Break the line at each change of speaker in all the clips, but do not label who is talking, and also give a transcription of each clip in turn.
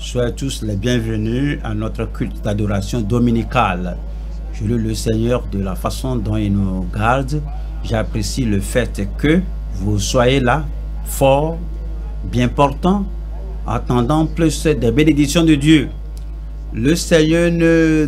Soyez tous les bienvenus à notre culte d'adoration dominicale. Je loue le Seigneur de la façon dont il nous garde. J'apprécie le fait que vous soyez là, fort, bien portant, attendant plus des bénédictions de Dieu. Le Seigneur ne,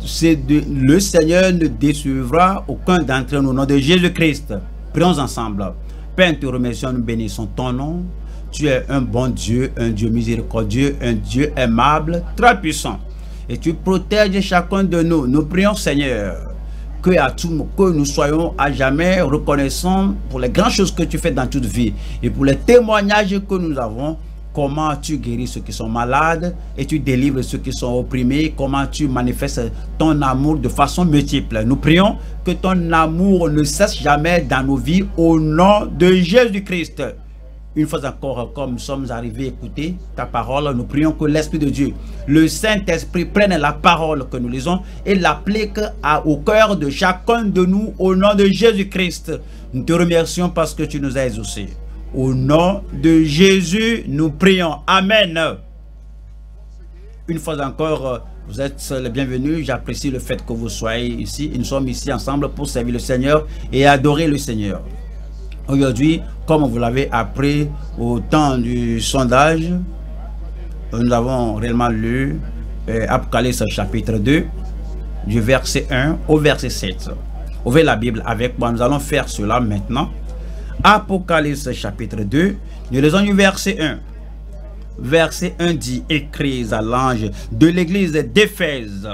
le Seigneur ne décevra aucun d'entre nous au nom de Jésus-Christ. Prions ensemble. Père, te remercions, nous bénissons ton nom. Tu es un bon Dieu, un Dieu miséricordieux, un Dieu aimable, très puissant. Et tu protèges chacun de nous. Nous prions, Seigneur, que, nous soyons à jamais reconnaissants pour les grandes choses que tu fais dans toute vie et pour les témoignages que nous avons comment tu guéris ceux qui sont malades et tu délivres ceux qui sont opprimés, comment tu manifestes ton amour de façon multiple? Nous prions que ton amour ne cesse jamais dans nos vies au nom de Jésus-Christ. Une fois encore, comme nous sommes arrivés à écouter ta parole, nous prions que l'Esprit de Dieu, le Saint-Esprit, prenne la parole que nous lisons et l'applique au cœur de chacun de nous au nom de Jésus-Christ. Nous te remercions parce que tu nous as exaucés. Au nom de Jésus, nous prions. Amen. Une fois encore, vous êtes les bienvenus. J'apprécie le fait que vous soyez ici. Nous sommes ici ensemble pour servir le Seigneur et adorer le Seigneur. Aujourd'hui, comme vous l'avez appris au temps du sondage, nous avons réellement lu euh, Apocalypse chapitre 2, du verset 1 au verset 7. Ouvrez la Bible avec moi. Nous allons faire cela maintenant. Apocalypse chapitre 2, nous lisons du verset 1. Verset 1 dit, écrit à l'ange de l'église d'Éphèse.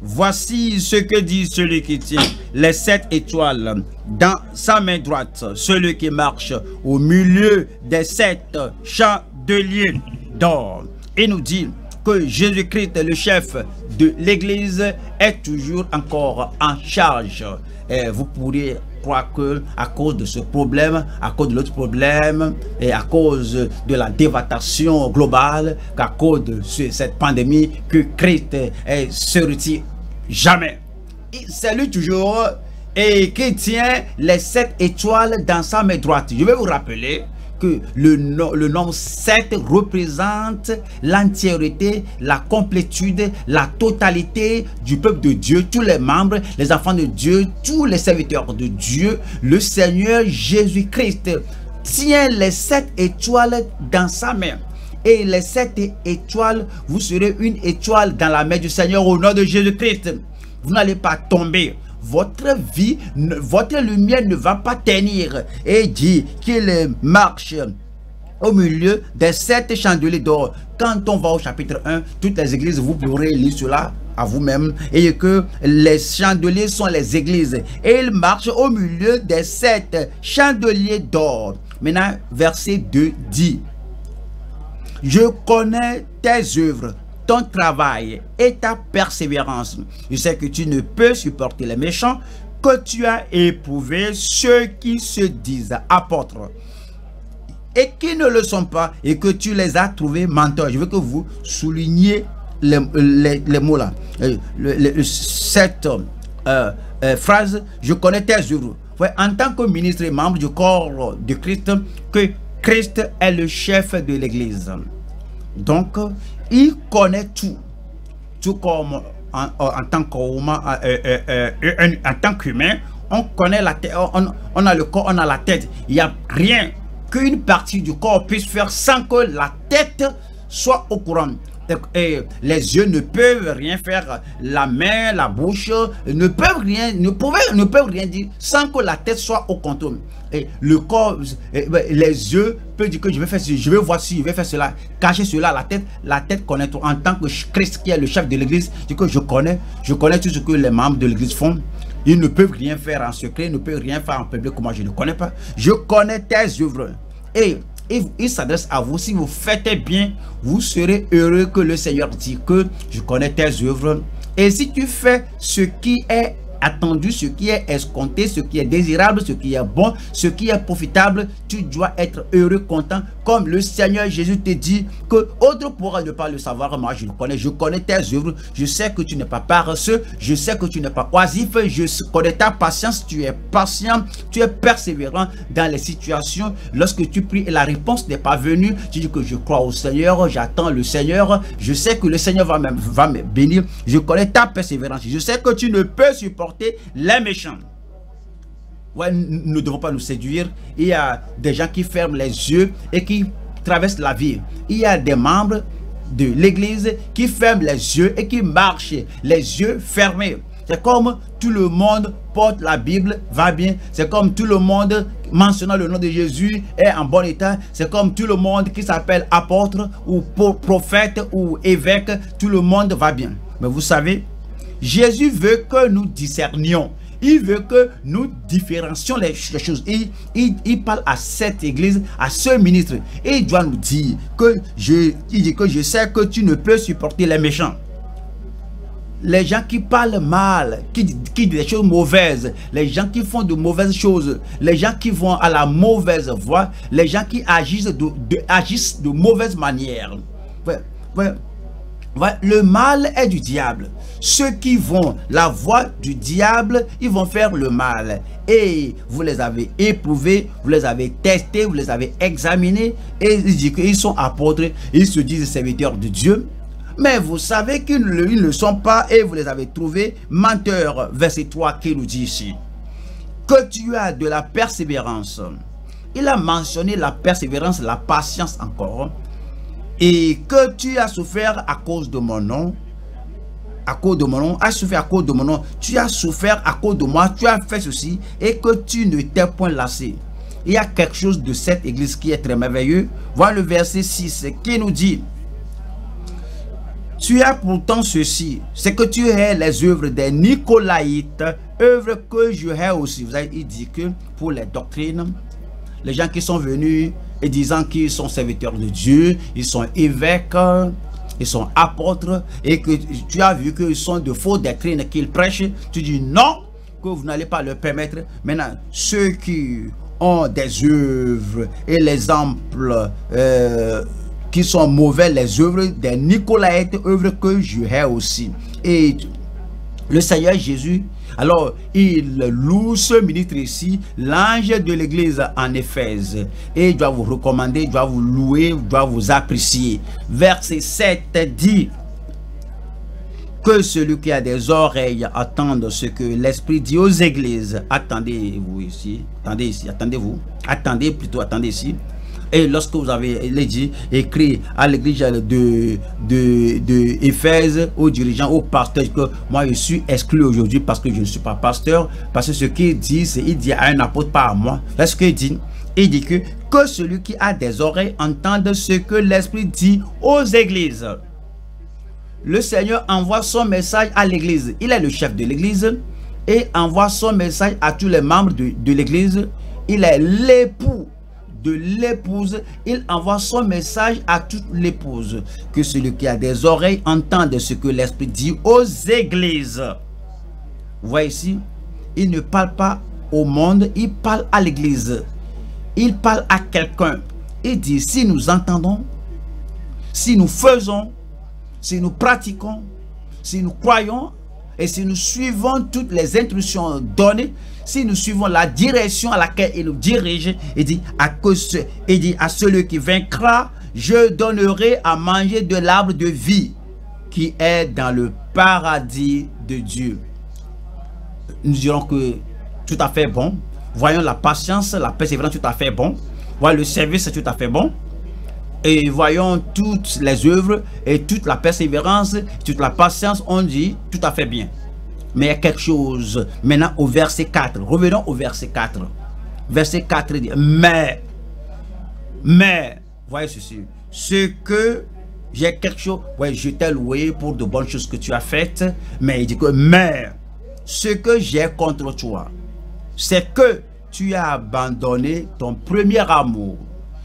Voici ce que dit celui qui tient les sept étoiles dans sa main droite, celui qui marche au milieu des sept chandeliers d'or. Et nous dit que Jésus-Christ, le chef de l'église, est toujours encore en charge. Et vous pourriez croire que à cause de ce problème, à cause de l'autre problème, et à cause de la dévastation globale, qu'à cause de cette pandémie, que Christ est se retire jamais. C'est lui toujours et qui tient les sept étoiles dans sa main droite. Je vais vous rappeler que le, le nombre 7 représente l'entièreté, la complétude, la totalité du peuple de Dieu, tous les membres, les enfants de Dieu, tous les serviteurs de Dieu. Le Seigneur Jésus-Christ tient les sept étoiles dans sa main. Et les sept étoiles, vous serez une étoile dans la main du Seigneur au nom de Jésus-Christ. Vous n'allez pas tomber votre vie, votre lumière ne va pas tenir. Et dit qu'il marche au milieu des sept chandeliers d'or. Quand on va au chapitre 1, toutes les églises, vous pourrez lire cela à vous-même. Et que les chandeliers sont les églises. Et il marche au milieu des sept chandeliers d'or. Maintenant, verset 2 dit, Je connais tes œuvres ton travail et ta persévérance. Je sais que tu ne peux supporter les méchants, que tu as éprouvé ceux qui se disent apôtres et qui ne le sont pas et que tu les as trouvés menteurs. Je veux que vous souligniez les, mots là. Euh, cette euh, euh, phrase, je connais tes œuvres. en tant que ministre et membre du corps de Christ, que Christ est le chef de l'Église. Donc, il connaît tout. Tout comme en, tant qu'humain, euh, euh, euh, en tant qu'humain, on connaît la tête, on, a le corps, on a la tête. Il n'y a rien qu'une partie du corps puisse faire sans que la tête soit au courant. Et les yeux ne peuvent rien faire, la main, la bouche ne peuvent rien, ne, peuvent, ne peuvent rien dire sans que la tête soit au contrôle. Et le corps, ben, les yeux peuvent dire que je vais faire je vais voir ci, je vais faire cela, cacher cela, la tête, la tête connaît. En tant que Christ qui est le chef de l'église, que je connais, je connais tout ce que les membres de l'église font. Ils ne peuvent rien faire en secret, ils ne peuvent rien faire en public, moi je ne connais pas. Je connais tes œuvres. Et il s'adresse à vous. Si vous faites bien, vous serez heureux que le Seigneur dit que je connais tes œuvres. Et si tu fais ce qui est attendu, ce qui est escompté, ce qui est désirable, ce qui est bon, ce qui est profitable, tu dois être heureux, content, comme le Seigneur Jésus te dit que autre pourra ne pas le savoir, moi je le connais, je connais tes œuvres, je sais que tu n'es pas paresseux, je sais que tu n'es pas oisif, je connais ta patience, tu es patient, tu es persévérant dans les situations. Lorsque tu pries et la réponse n'est pas venue, tu dis que je crois au Seigneur, j'attends le Seigneur, je sais que le Seigneur va me, va me bénir, je connais ta persévérance, je sais que tu ne peux supporter les méchants. Ouais, nous ne devons pas nous séduire. Il y a des gens qui ferment les yeux et qui traversent la vie. Il y a des membres de l'église qui ferment les yeux et qui marchent les yeux fermés. C'est comme tout le monde porte la Bible, va bien. C'est comme tout le monde mentionnant le nom de Jésus est en bon état. C'est comme tout le monde qui s'appelle apôtre ou prophète ou évêque. Tout le monde va bien. Mais vous savez, Jésus veut que nous discernions. Il veut que nous différencions les, choses. Il, il, parle à cette église, à ce ministre. Et il doit nous dire que je, il dit que je sais que tu ne peux supporter les méchants. Les gens qui parlent mal, qui, qui disent des choses mauvaises, les gens qui font de mauvaises choses, les gens qui vont à la mauvaise voie, les gens qui agissent de, agissent de mauvaise manière. Le mal est du diable. Ceux qui vont la voie du diable, ils vont faire le mal. Et vous les avez éprouvés, vous les avez testés, vous les avez examinés. Et ils disent qu'ils sont apôtres, ils se disent serviteurs de Dieu. Mais vous savez qu'ils ne le sont pas et vous les avez trouvés menteurs. Verset 3 qui nous dit ici. Que tu as de la persévérance. Il a mentionné la persévérance, la patience encore et que tu as souffert à cause de mon nom, à cause de mon nom, as souffert à cause de mon nom, tu as souffert à cause de moi, tu as fait ceci, et que tu ne t'es point lassé. Il y a quelque chose de cette église qui est très merveilleux. Voilà le verset 6 qui nous dit, tu as pourtant ceci, c'est que tu es les œuvres des Nicolaïtes, œuvres que je hais aussi. Vous avez dit que pour les doctrines, les gens qui sont venus et disant qu'ils sont serviteurs de Dieu, ils sont évêques, ils sont apôtres, et que tu as vu qu'ils sont de faux doctrines qu'ils prêchent, tu dis non, que vous n'allez pas le permettre. Maintenant, ceux qui ont des œuvres et les exemples euh, qui sont mauvais, les œuvres des Nicolaïtes, œuvres que je hais aussi. Et le Seigneur Jésus alors, il loue ce ministre ici, l'ange de l'église en Éphèse. Et il doit vous recommander, il doit vous louer, il doit vous apprécier. Verset 7 dit que celui qui a des oreilles attende ce que l'Esprit dit aux églises. Attendez-vous ici, attendez ici, attendez-vous, attendez plutôt, attendez ici. Et lorsque vous avez dit, écrit à l'église de, de, de Éphèse, aux dirigeants, aux pasteurs, que moi je suis exclu aujourd'hui parce que je ne suis pas pasteur, parce que ce qu'il dit, c'est il dit à un apôtre, pas à moi. est ce qu'il dit? Il dit que, que celui qui a des oreilles entende ce que l'Esprit dit aux églises. Le Seigneur envoie son message à l'église. Il est le chef de l'église et envoie son message à tous les membres de l'église. Il est l'époux de l'épouse, il envoie son message à toute l'épouse. Que celui qui a des oreilles entende ce que l'Esprit dit aux églises. Vous voyez ici, il ne parle pas au monde, il parle à l'église. Il parle à quelqu'un. Il dit, si nous entendons, si nous faisons, si nous pratiquons, si nous croyons et si nous suivons toutes les instructions données, si nous suivons la direction à laquelle il nous dirige, il dit à, dit à celui qui vaincra, je donnerai à manger de l'arbre de vie qui est dans le paradis de Dieu. Nous dirons que tout à fait bon. Voyons la patience, la persévérance tout à fait bon. Voyons le service tout à fait bon. Et voyons toutes les œuvres et toute la persévérance, toute la patience, on dit tout à fait bien. Mais il y a quelque chose. Maintenant, au verset 4. Revenons au verset 4. Verset 4 dit, mais, mais, voyez ceci. Ce que j'ai quelque chose, ouais, je t'ai loué pour de bonnes choses que tu as faites, mais il dit que, mais, ce que j'ai contre toi, c'est que tu as abandonné ton premier amour.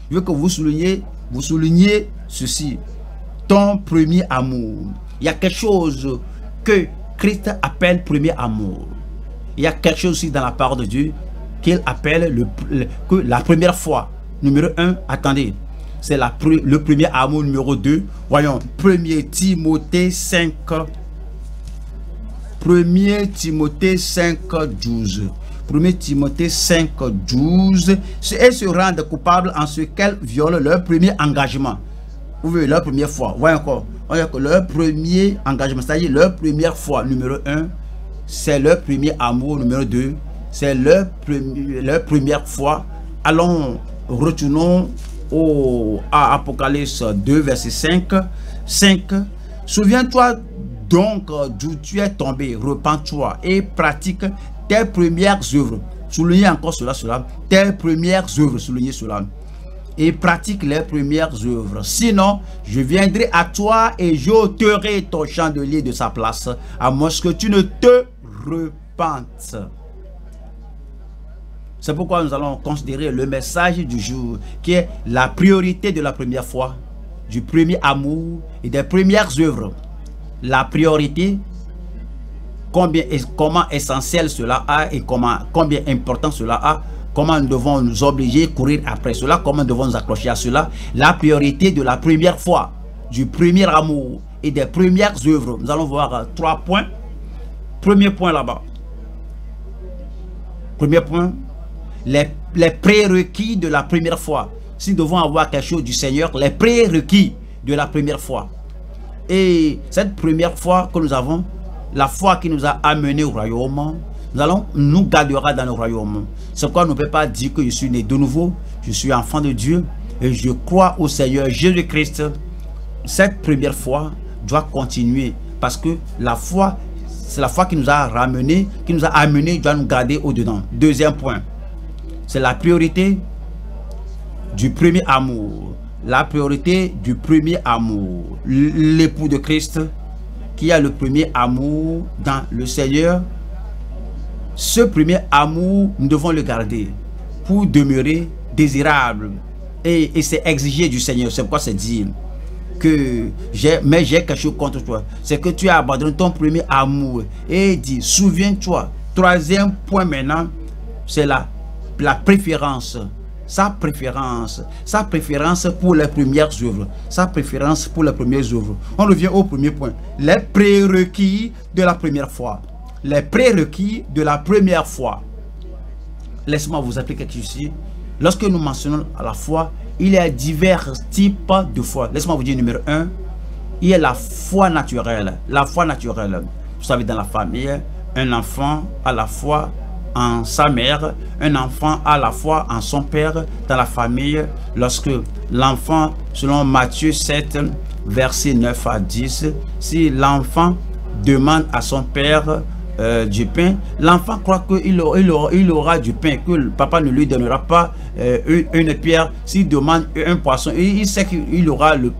Je veux que vous souligniez, vous souligniez ceci, ton premier amour. Il y a quelque chose que Christ appelle premier amour. il y a quelque chose aussi dans la parole de Dieu qu'il appelle le, que la première fois. Numéro 1, attendez, c'est le premier amour. Numéro 2, voyons, 1 Timothée 5, 1 Timothée 5, 12. 1 Timothée 5, 12. Et se rendent coupables en ce qu'elles violent leur premier engagement. Voyez, leur première fois. Voyez encore. Leur premier engagement, c'est-à-dire leur première fois, numéro 1, c'est leur premier amour. Numéro 2, c'est leur, leur première fois. Allons, retournons au, à Apocalypse 2, verset 5. 5. Souviens-toi donc d'où tu es tombé, repens-toi et pratique tes premières œuvres. Soulignez encore cela, cela. Tes premières œuvres, soulignez cela. Et pratique les premières œuvres. Sinon, je viendrai à toi et j'ôterai ton chandelier de sa place, à moins que tu ne te repentes. C'est pourquoi nous allons considérer le message du jour, qui est la priorité de la première foi, du premier amour et des premières œuvres. La priorité combien comment essentiel cela a et comment, combien important cela a, comment nous devons nous obliger à courir après cela, comment nous devons nous accrocher à cela? La priorité de la première foi, du premier amour et des premières œuvres. Nous allons voir euh, trois points. Premier point là-bas. Premier point, les, les prérequis de la première foi. Si nous devons avoir quelque chose du Seigneur, les prérequis de la première foi. Et cette première foi que nous avons, la foi qui nous a amenés au royaume, nous allons nous gardera dans le royaume. C'est pourquoi on ne peut pas dire que je suis né de nouveau, je suis enfant de Dieu et je crois au Seigneur Jésus-Christ. Cette première foi doit continuer parce que la foi, c'est la foi qui nous a ramenés, qui nous a amenés, doit nous garder au-dedans. Deuxième point, c'est la priorité du premier amour. La priorité du premier amour. L'époux de Christ qui a le premier amour dans le Seigneur, ce premier amour, nous devons le garder pour demeurer désirable. Et, c'est exigé du Seigneur. C'est pourquoi c'est dit que j'ai, mais j'ai quelque chose contre toi. C'est que tu as abandonné ton premier amour. Et dit, souviens-toi. Troisième point maintenant, c'est la, la préférence sa préférence, sa préférence pour les premières œuvres, sa préférence pour les premières œuvres. On revient au premier point, les prérequis de la première fois. Les prérequis de la première fois. Laisse-moi vous appeler quelque chose. Lorsque nous mentionnons la foi, il y a divers types de foi. Laisse-moi vous dire numéro un, il y a la foi naturelle. La foi naturelle. Vous savez, dans la famille, un enfant à la foi en sa mère, un enfant à la fois en son père dans la famille, lorsque l'enfant, selon Matthieu 7, verset 9 à 10, si l'enfant demande à son père euh, du pain, l'enfant croit qu'il il aura, il aura, du pain, que le papa ne lui donnera pas euh, une, pierre. S'il demande un poisson, il, sait qu'il aura le,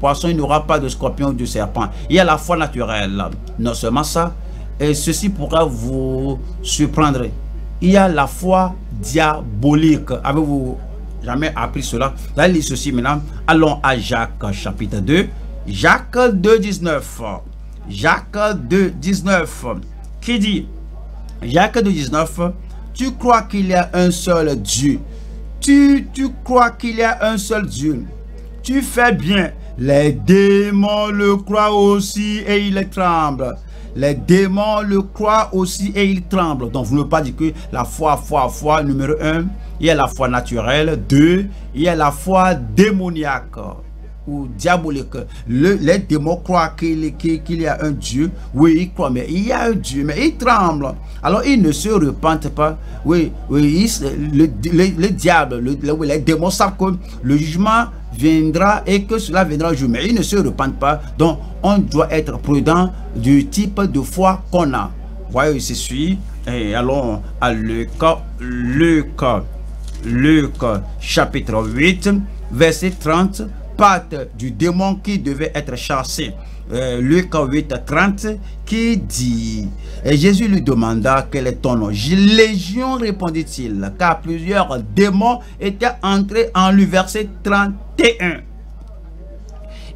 poisson, il n'aura pas de scorpion ou de serpent. Il y a la foi naturelle. Non seulement ça, et ceci pourra vous surprendre. Il y a la foi diabolique. Avez-vous jamais appris cela? Là, il ceci maintenant. Allons à Jacques chapitre 2. Jacques 2, 19. Jacques 2, 19. Qui dit Jacques 2, 19. Tu crois qu'il y a un seul Dieu. Tu, tu crois qu'il y a un seul Dieu. Tu fais bien. Les démons le croient aussi et ils tremblent. Les démons le croient aussi et ils tremblent. Donc, vous ne pas dire que la foi, foi, foi, numéro un, il y a la foi naturelle. Deux, il y a la foi démoniaque ou diabolique. les démons croient qu'il y a un Dieu. Oui, ils croient, mais il y a un Dieu, mais ils tremblent. Alors, ils ne se repentent pas. Oui, oui le, le, diable, le, les démons savent que le jugement viendra et que cela viendra un jour. Mais ils ne se repentent pas. Donc, on doit être prudent du type de foi qu'on a. Voyez suit. Et allons à Luc, Luc, Luc, chapitre 8, verset 30. Patte du démon qui devait être chassé. Euh, Luc 8, 30, qui dit Et Jésus lui demanda quel est ton nom? Légion répondit-il, car plusieurs démons étaient entrés en lui. Verset 31.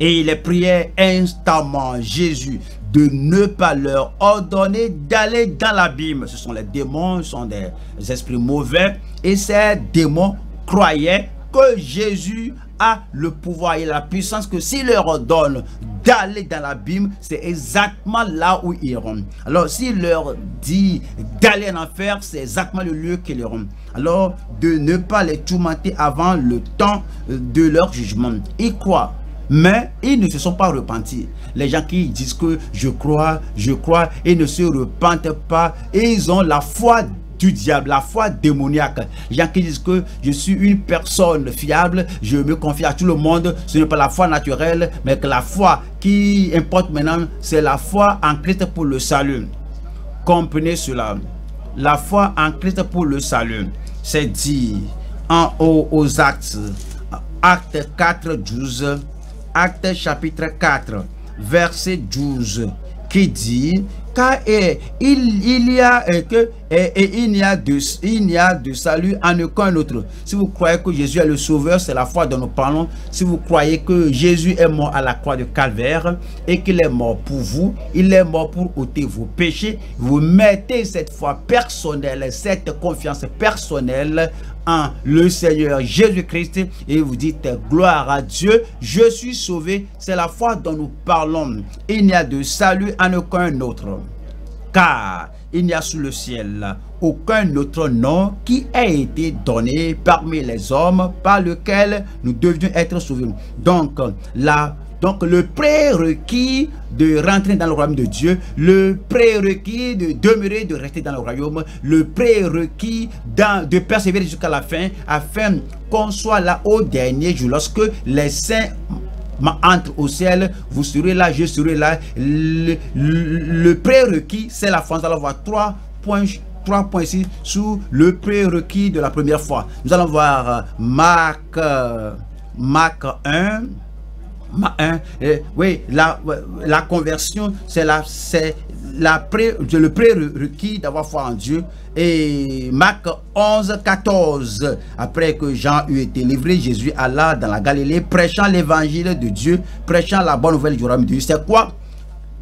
Et il priait instamment. Jésus, de ne pas leur ordonner d'aller dans l'abîme. Ce sont les démons, ce sont des esprits mauvais. Et ces démons croyaient que Jésus a le pouvoir et la puissance que s'il leur ordonne d'aller dans l'abîme, c'est exactement là où ils iront. Alors s'il leur dit d'aller en enfer, c'est exactement le lieu qu'ils iront. Alors de ne pas les tourmenter avant le temps de leur jugement. Ils croient mais ils ne se sont pas repentis. Les gens qui disent que je crois, je crois, et ne se repentent pas, et ils ont la foi du diable, la foi démoniaque. Les gens qui disent que je suis une personne fiable, je me confie à tout le monde, ce n'est pas la foi naturelle, mais que la foi qui importe maintenant, c'est la foi en Christ pour le salut. Comprenez cela. La foi en Christ pour le salut, c'est dit en haut aux actes, acte 4, 12, acte chapitre 4, verset 12, qui dit car il, il y a que et, il n'y a de il n'y a de salut en aucun autre. Si vous croyez que Jésus est le sauveur, c'est la foi dont nous parlons. Si vous croyez que Jésus est mort à la croix de Calvaire et qu'il est mort pour vous, il est mort pour ôter vos péchés, vous mettez cette foi personnelle, cette confiance personnelle le Seigneur Jésus-Christ et vous dites gloire à Dieu, je suis sauvé. C'est la foi dont nous parlons. Il n'y a de salut en aucun autre. Car il n'y a sous le ciel aucun autre nom qui ait été donné parmi les hommes par lequel nous devions être sauvés. Donc, la donc le prérequis de rentrer dans le royaume de Dieu, le prérequis de demeurer, de rester dans le royaume, le prérequis de persévérer jusqu'à la fin, afin qu'on soit là au dernier jour. Lorsque les saints entrent au ciel, vous serez là, je serai là. Le, prérequis, c'est la France. Nous allons voir trois points ici sous le prérequis de la première fois. Nous allons voir euh, Marc, euh, Marc 1, Hein, eh, oui, la, conversion, c'est la, pré, le prérequis d'avoir foi en Dieu. Et Marc 11, 14, après que Jean eut été livré, Jésus alla dans la Galilée, prêchant l'évangile de Dieu, prêchant la bonne nouvelle du royaume de Dieu. C'est quoi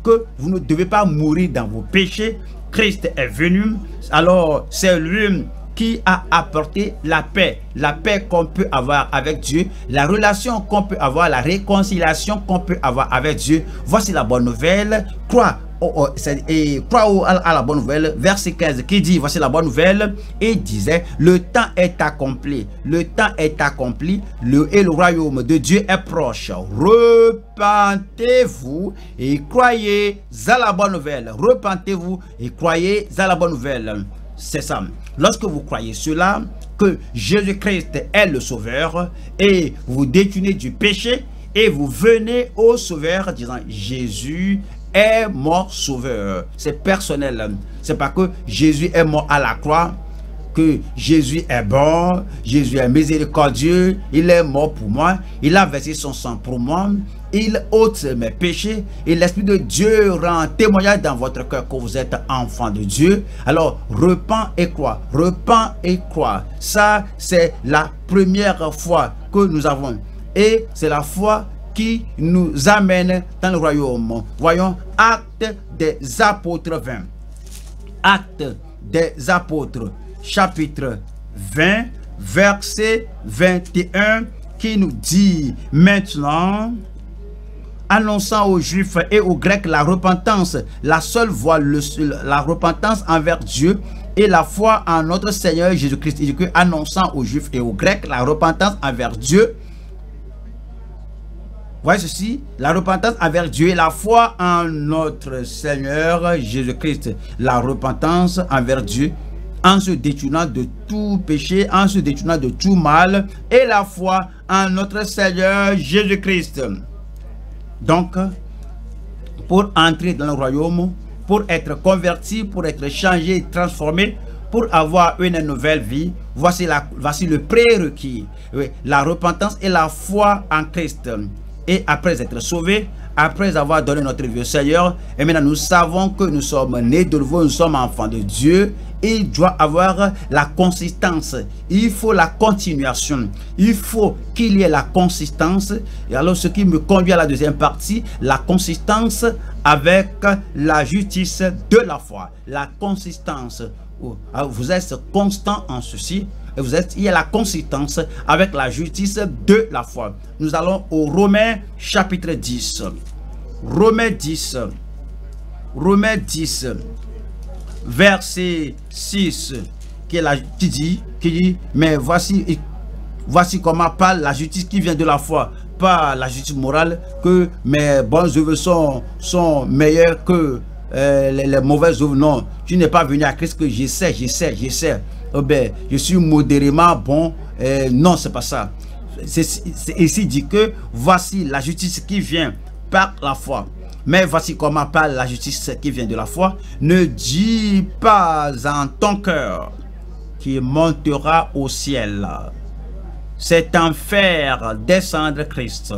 Que vous ne devez pas mourir dans vos péchés. Christ est venu. Alors, c'est lui qui a apporté la paix. La paix qu'on peut avoir avec Dieu, la relation qu'on peut avoir, la réconciliation qu'on peut avoir avec Dieu. Voici la bonne nouvelle. Crois à, la bonne nouvelle, verset 15 qui dit, voici la bonne nouvelle, et disait, le temps est accompli, le temps est accompli, le, et le royaume de Dieu est proche. Repentez-vous et croyez à la bonne nouvelle. Repentez-vous et croyez à la bonne nouvelle. C'est ça. Lorsque vous croyez cela, que Jésus-Christ est le sauveur, et vous détournez du péché, et vous venez au sauveur disant Jésus est mort sauveur. C'est personnel. C'est pas que Jésus est mort à la croix, que Jésus est bon, Jésus est miséricordieux, il est mort pour moi, il a versé son sang pour moi, il ôte mes péchés et l'Esprit de Dieu rend témoignage dans votre cœur que vous êtes enfant de Dieu. Alors, repent et crois, repent et crois. Ça, c'est la première fois que nous avons. Et c'est la foi qui nous amène dans le royaume. Voyons Acte des apôtres 20. Acte des apôtres, chapitre 20, verset 21, qui nous dit maintenant, annonçant aux Juifs et aux Grecs la repentance, la seule voie, la repentance envers Dieu et la foi en notre Seigneur Jésus-Christ. Annonçant aux Juifs et aux Grecs la repentance envers Dieu Voyez ceci, la repentance envers Dieu et la foi en notre Seigneur Jésus-Christ. La repentance envers Dieu en se détournant de tout péché, en se détournant de tout mal et la foi en notre Seigneur Jésus-Christ. Donc, pour entrer dans le royaume, pour être converti, pour être changé, transformé, pour avoir une nouvelle vie, voici, la, voici le prérequis, la repentance et la foi en Christ. Et après être sauvé, après avoir donné notre vie au Seigneur, et maintenant nous savons que nous sommes nés de nouveau, nous sommes enfants de Dieu, il doit avoir la consistance. Il faut la continuation. Il faut qu'il y ait la consistance. Et alors, ce qui me conduit à la deuxième partie, la consistance avec la justice de la foi. La consistance. Ah, vous êtes constant en ceci. Et vous êtes, il y a la consistance avec la justice de la foi. Nous allons au Romains chapitre 10. Romains 10. Romains 10 verset 6, qui, est la, qui, dit, qui dit, mais voici, voici comment parle la justice qui vient de la foi, pas la justice morale, que mes bonnes œuvres sont, sont meilleures que euh, les, mauvaises œuvres. Non, tu n'es pas venu à Christ que j'essaie, j'essaie, j'essaie. Oh ben, je suis modérément bon. Euh, non, c'est pas ça. C'est ici dit que voici la justice qui vient par la foi. Mais voici comment parle la justice qui vient de la foi. Ne dis pas en ton cœur qui montera au ciel. C'est en faire descendre Christ.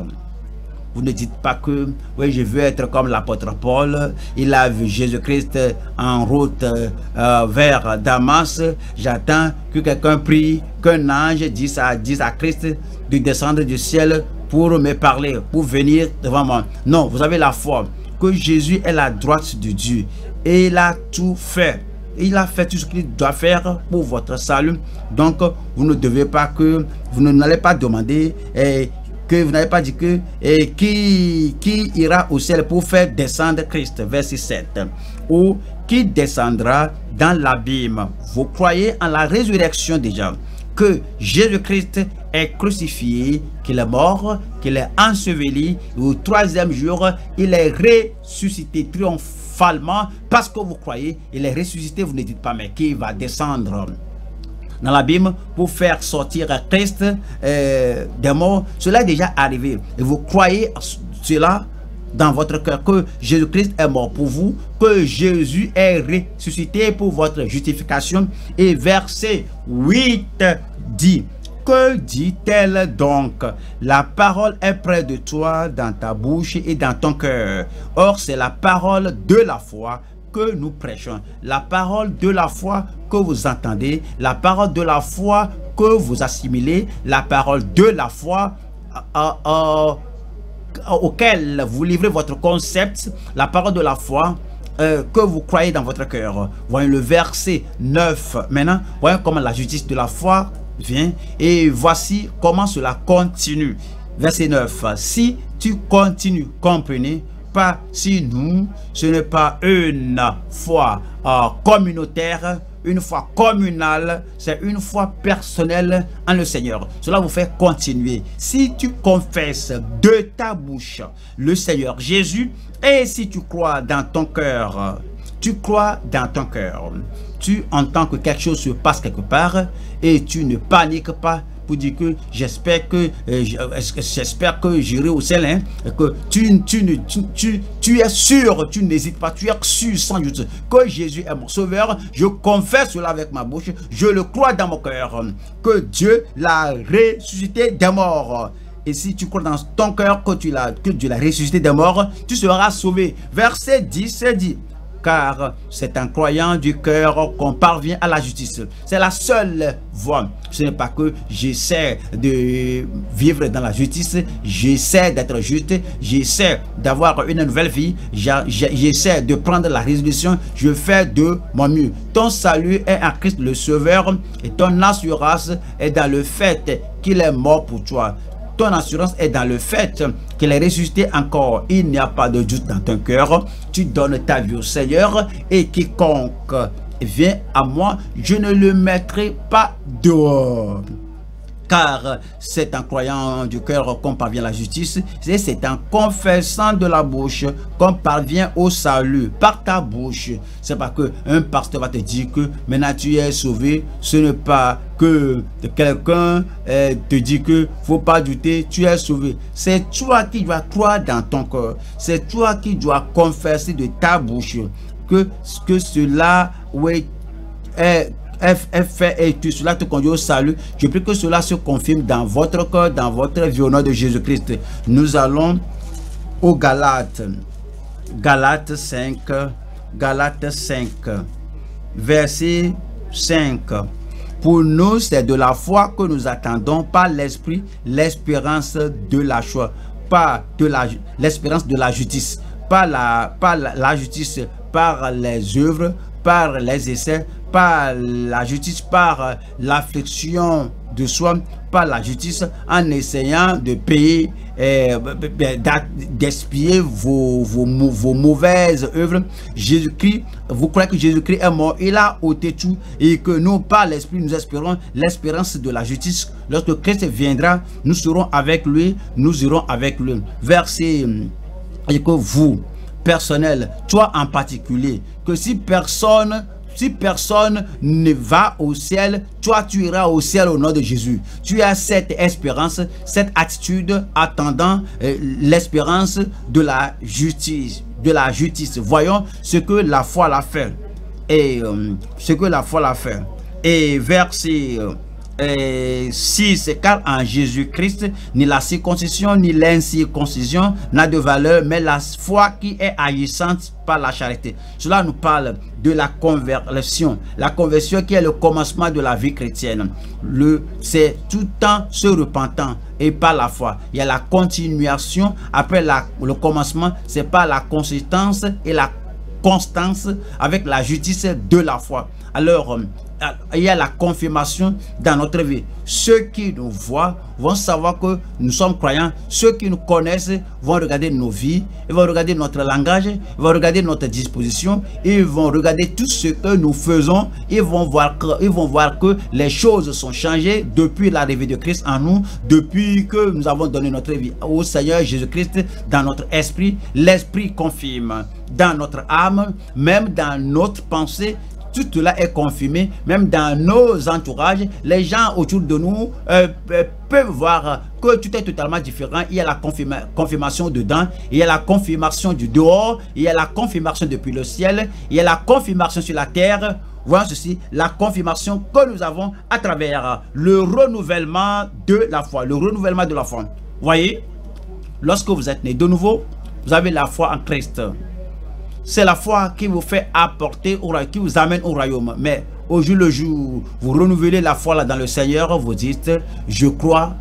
Vous ne dites pas que oui, je veux être comme l'apôtre Paul. Il a vu Jésus-Christ en route euh, vers Damas. J'attends que quelqu'un prie, qu'un ange dise à, dise à Christ de descendre du ciel pour me parler, pour venir devant moi. Non, vous avez la foi que Jésus est la droite de Dieu. Et il a tout fait. Il a fait tout ce qu'il doit faire pour votre salut. Donc, vous ne devez pas que, vous n'allez pas demander eh, que vous n'avez pas dit que eh, qui, qui ira au ciel pour faire descendre Christ, verset 7. Ou qui descendra dans l'abîme. Vous croyez en la résurrection déjà que Jésus-Christ est crucifié, qu'il est mort, qu'il est enseveli, et au troisième jour, il est ressuscité triomphalement parce que vous croyez, il est ressuscité, vous ne dites pas, mais qui va descendre? Dans l'abîme pour faire sortir Christ euh, des morts. Cela est déjà arrivé. Et vous croyez cela dans votre cœur que Jésus-Christ est mort pour vous, que Jésus est ressuscité pour votre justification. Et verset 8 dit, que dit-elle donc? La parole est près de toi, dans ta bouche et dans ton cœur. Or, c'est la parole de la foi que nous prêchons. La parole de la foi que vous entendez, la parole de la foi que vous assimilez, la parole de la foi euh, euh, auquel vous livrez votre concept, la parole de la foi euh, que vous croyez dans votre cœur. Voyez le verset 9. Maintenant, voyez comment la justice de la foi vient. Et voici comment cela continue. Verset 9. Si tu continues, comprenez, pas si nous, ce n'est pas une foi euh, communautaire, une foi communale, c'est une foi personnelle en le Seigneur. Cela vous fait continuer. Si tu confesses de ta bouche le Seigneur Jésus, et si tu crois dans ton cœur, tu crois dans ton cœur, tu entends que quelque chose se passe quelque part, et tu ne paniques pas, pour dire que j'espère que euh, j'espère que j'irai au ciel hein, que tu, tu, tu, tu, es sûr tu n'hésites pas tu es sûr sans doute que Jésus est mon sauveur. Je confesse cela avec ma bouche. Je le crois dans mon cœur que Dieu l'a ressuscité des morts. Et si tu crois dans ton cœur que, tu que Dieu l'a ressuscité des morts, tu seras sauvé. Verset 10 dit, car c'est en croyant du cœur qu'on parvient à la justice. C'est la seule voie. Ce n'est pas que j'essaie de vivre dans la justice, j'essaie d'être juste, j'essaie d'avoir une nouvelle vie, j'essaie de prendre la résolution, je fais de mon mieux. Ton salut est en Christ le Sauveur et ton assurance est dans le fait qu'il est mort pour toi ton assurance est dans le fait qu'il est ressuscité encore. Il n'y a pas de doute dans ton cœur. Tu donnes ta vie au Seigneur et quiconque vient à moi, je ne le mettrai pas dehors car c'est en croyant du cœur qu'on parvient à la justice, c'est en confessant de la bouche qu'on parvient au salut, par ta bouche. C'est pas que un pasteur va te dire que maintenant tu es sauvé, ce n'est pas que quelqu'un eh, te dit que faut pas douter, tu es sauvé. C'est toi qui dois croire dans ton cœur, c'est toi qui dois confesser de ta bouche que, que cela oui, est fait et tout cela te conduit au salut. Je prie que cela se confirme dans votre cœur, dans votre vie au nom de Jésus-Christ. Nous allons aux Galates. Galates 5, Galates 5, verset 5. Pour nous, c'est de la foi que nous attendons par l'esprit, l'espérance de la joie, pas de l'espérance de la justice, pas la, la justice par les œuvres, par les essais, par la justice, par l'affliction de soi, par la justice, en essayant de payer, euh, d'espier vos, vos, vos, mauvaises œuvres. Jésus-Christ, vous croyez que Jésus-Christ est mort, il a ôté tout, et que nous, par l'Esprit, nous espérons l'espérance de la justice. Lorsque Christ viendra, nous serons avec lui, nous irons avec lui. Verset, et que vous, toi en particulier, que si personne si personne ne va au ciel, toi tu iras au ciel au nom de Jésus. Tu as cette espérance, cette attitude attendant euh, l'espérance de la justice, de la justice. Voyons ce que la foi l'a fait. Et euh, ce que la foi l'a fait. Et verset euh, si c'est car en Jésus-Christ, ni la circoncision ni l'incirconcision n'a de valeur, mais la foi qui est agissante par la charité. Cela nous parle de la conversion. La conversion qui est le commencement de la vie chrétienne. Le, c'est tout temps se repentant et par la foi. Il y a la continuation après le commencement, c'est pas la consistance et la constance avec la justice de la foi. Alors, il y a la confirmation dans notre vie. Ceux qui nous voient vont savoir que nous sommes croyants. Ceux qui nous connaissent vont regarder nos vies, ils vont regarder notre langage, ils vont regarder notre disposition, ils vont regarder tout ce que nous faisons. Ils vont voir que, ils vont voir que les choses sont changées depuis l'arrivée de Christ en nous, depuis que nous avons donné notre vie au Seigneur Jésus-Christ dans notre esprit. L'esprit confirme dans notre âme, même dans notre pensée, tout cela est confirmé, même dans nos entourages, les gens autour de nous euh, euh, peuvent voir que tout est totalement différent. Il y a la confirmation dedans, il y a la confirmation du dehors, il y a la confirmation depuis le ciel, il y a la confirmation sur la terre. Voilà ceci, la confirmation que nous avons à travers le renouvellement de la foi, le renouvellement de la foi. Voyez, lorsque vous êtes né de nouveau, vous avez la foi en Christ. C'est la foi qui vous fait apporter, au, qui vous amène au royaume. Mais au jour le jour, vous renouvelez la foi dans le Seigneur, vous dites, je crois,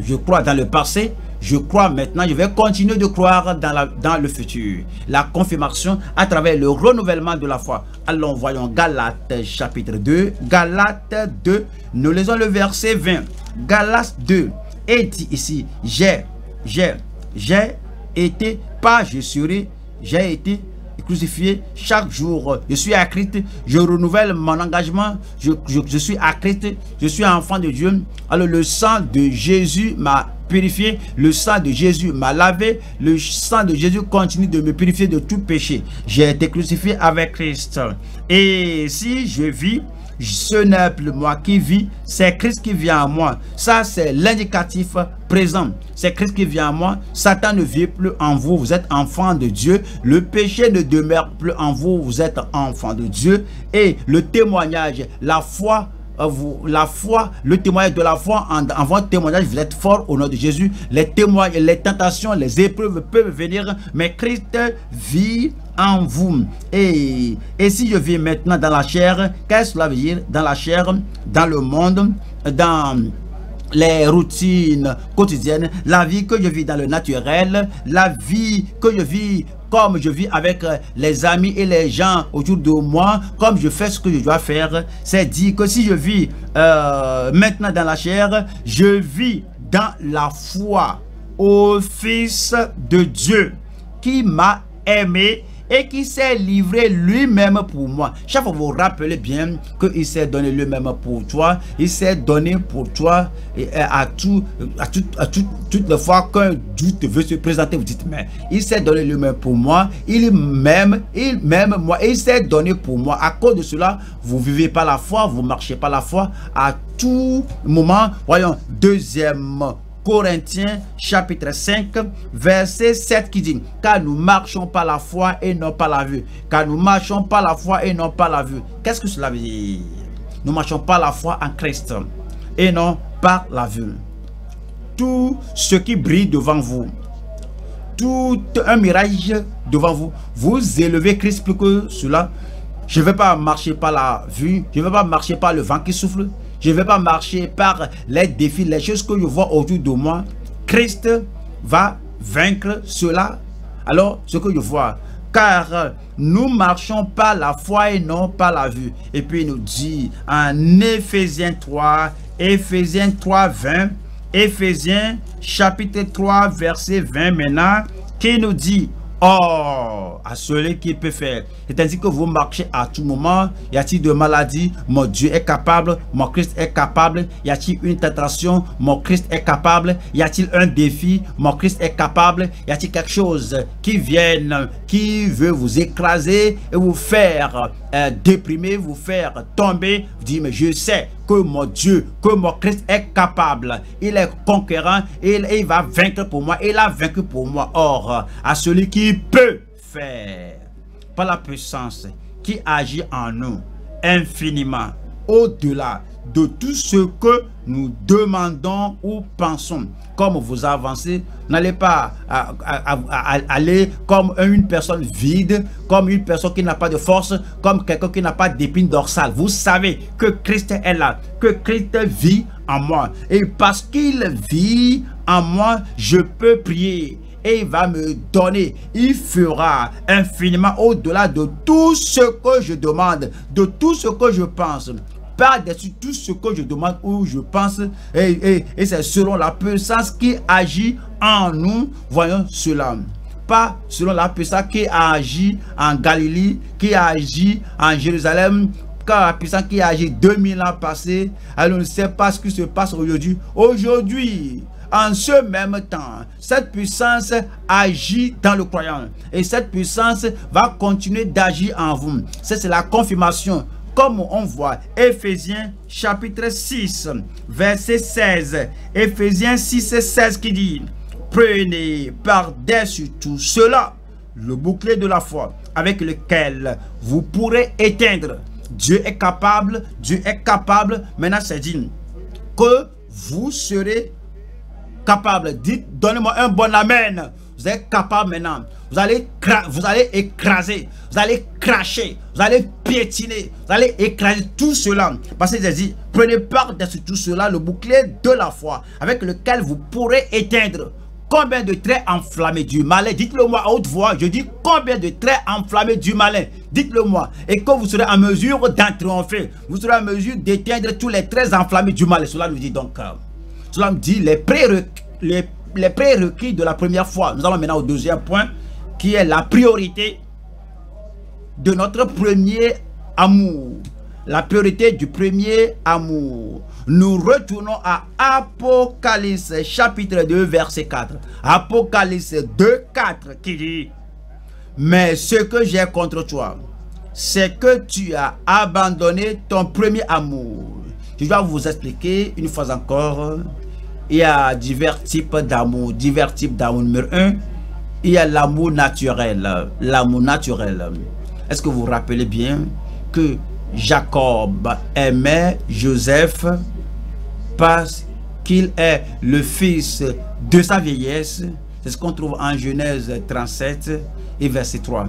je crois dans le passé, je crois maintenant, je vais continuer de croire dans, la, le futur. La confirmation à travers le renouvellement de la foi. Allons, voyons Galates chapitre 2. Galates 2, nous lisons le verset 20. Galates 2, et dit ici, j'ai, j'ai, j'ai été, pas je serai, j'ai été crucifié chaque jour. Je suis à Christ, je renouvelle mon engagement, je, suis à Christ, je suis enfant de Dieu. Alors le sang de Jésus m'a purifié, le sang de Jésus m'a lavé, le sang de Jésus continue de me purifier de tout péché. J'ai été crucifié avec Christ. Et si je vis, ce n'est plus moi qui vis, c'est Christ qui vient à moi. Ça, c'est l'indicatif présent. C'est Christ qui vient à moi. Satan ne vit plus en vous. Vous êtes enfant de Dieu. Le péché ne demeure plus en vous. Vous êtes enfant de Dieu. Et le témoignage, la foi euh, la foi, le témoignage de la foi, en, en, votre témoignage, vous êtes fort au nom de Jésus. Les témoignages, les tentations, les épreuves peuvent venir, mais Christ vit en vous. Et, et si je vis maintenant dans la chair, qu'est-ce que cela veut dire Dans la chair, dans le monde, dans les routines quotidiennes, la vie que je vis dans le naturel, la vie que je vis comme je vis avec les amis et les gens autour de moi, comme je fais ce que je dois faire, c'est dit que si je vis euh, maintenant dans la chair, je vis dans la foi au Fils de Dieu qui m'a aimé et qui s'est livré lui-même pour moi. Chaque fois, vous vous rappelez bien qu'il s'est donné lui-même pour toi. Il s'est donné pour toi et à, tout, à, tout, à tout, toutes les fois qu'un doute veut se présenter, vous dites, mais il s'est donné lui-même pour moi. Il m'aime, il m'aime moi. Il s'est donné pour moi. À cause de cela, vous vivez pas la foi, vous marchez pas la foi à tout moment. Voyons, deuxième Corinthiens chapitre 5 verset 7 qui dit car nous marchons par la foi et non par la vue car nous marchons par la foi et non par la vue qu'est-ce que cela veut dire? Nous marchons par la foi en Christ et non par la vue tout ce qui brille devant vous tout un mirage devant vous. Vous élevez Christ plus que cela. Je ne vais pas marcher par la vue. Je ne vais pas marcher par le vent qui souffle. Je ne vais pas marcher par les défis, les choses que je vois autour de moi. Christ va vaincre cela. Alors, ce que je vois, car nous marchons par la foi et non par la vue. Et puis il nous dit en Éphésiens 3, Éphésiens 3, 20, Éphésiens chapitre 3, verset 20 maintenant, qui nous dit, Oh, à celui qui peut faire. C'est-à-dire que vous marchez à tout moment. Y a-t-il de maladie? Mon Dieu est capable. Mon Christ est capable. Y a-t-il une tentation? Mon Christ est capable. Y a-t-il un défi? Mon Christ est capable. Y a-t-il quelque chose qui vienne, qui veut vous écraser et vous faire euh, déprimer, vous faire tomber? Vous dites, mais je sais que mon Dieu, que mon Christ est capable. Il est conquérant et il, va vaincre pour moi. Il a vaincu pour moi. Or, à celui qui peut faire par la puissance qui agit en nous infiniment au-delà de tout ce que nous demandons ou pensons. Comme vous avancez, n'allez pas aller comme une personne vide, comme une personne qui n'a pas de force, comme quelqu'un qui n'a pas d'épine dorsale. Vous savez que Christ est là, que Christ vit en moi. Et parce qu'il vit en moi, je peux prier et il va me donner. Il fera infiniment au-delà de tout ce que je demande, de tout ce que je pense par-dessus tout ce que je demande ou je pense. Et, et, c'est selon la puissance qui agit en nous. Voyons cela. Pas selon la puissance qui agit en Galilée, qui agit en Jérusalem, car la puissance qui agit 2000 ans passés, elle ne sait pas ce qui se passe aujourd'hui. Aujourd'hui, en ce même temps, cette puissance agit dans le croyant. Et cette puissance va continuer d'agir en vous. C'est la confirmation comme on voit Ephésiens chapitre 6, verset 16. Ephésiens 6 et 16 qui dit, prenez par-dessus tout cela le bouclier de la foi avec lequel vous pourrez éteindre. Dieu est capable, Dieu est capable, maintenant c'est dit que vous serez capable. Dites, donnez-moi un bon amen. Vous êtes capable maintenant. Vous allez, vous allez écraser, vous allez cracher, vous allez piétiner, vous allez écraser tout cela. Parce que dit, prenez part de tout cela, le bouclier de la foi, avec lequel vous pourrez éteindre combien de traits enflammés du malin? Dites-le moi à haute voix. Je dis combien de traits enflammés du malin? Dites-le moi. Et quand vous serez en mesure d'en triompher, vous serez en mesure d'éteindre tous les traits enflammés du malin. Cela nous dit donc, euh, cela me dit les prérequis, les, les prérequis de la première fois. Nous allons maintenant au deuxième point qui est la priorité de notre premier amour. La priorité du premier amour. Nous retournons à Apocalypse chapitre 2 verset 4. Apocalypse 2 4 qui dit Mais ce que j'ai contre toi, c'est que tu as abandonné ton premier amour. Je vais vous expliquer une fois encore. Il y a divers types d'amour. Divers types d'amour. Numéro 1, il y a l'amour naturel. L'amour naturel. Est-ce que vous vous rappelez bien que Jacob aimait Joseph parce qu'il est le fils de sa vieillesse? C'est ce qu'on trouve en Genèse 37 et verset 3.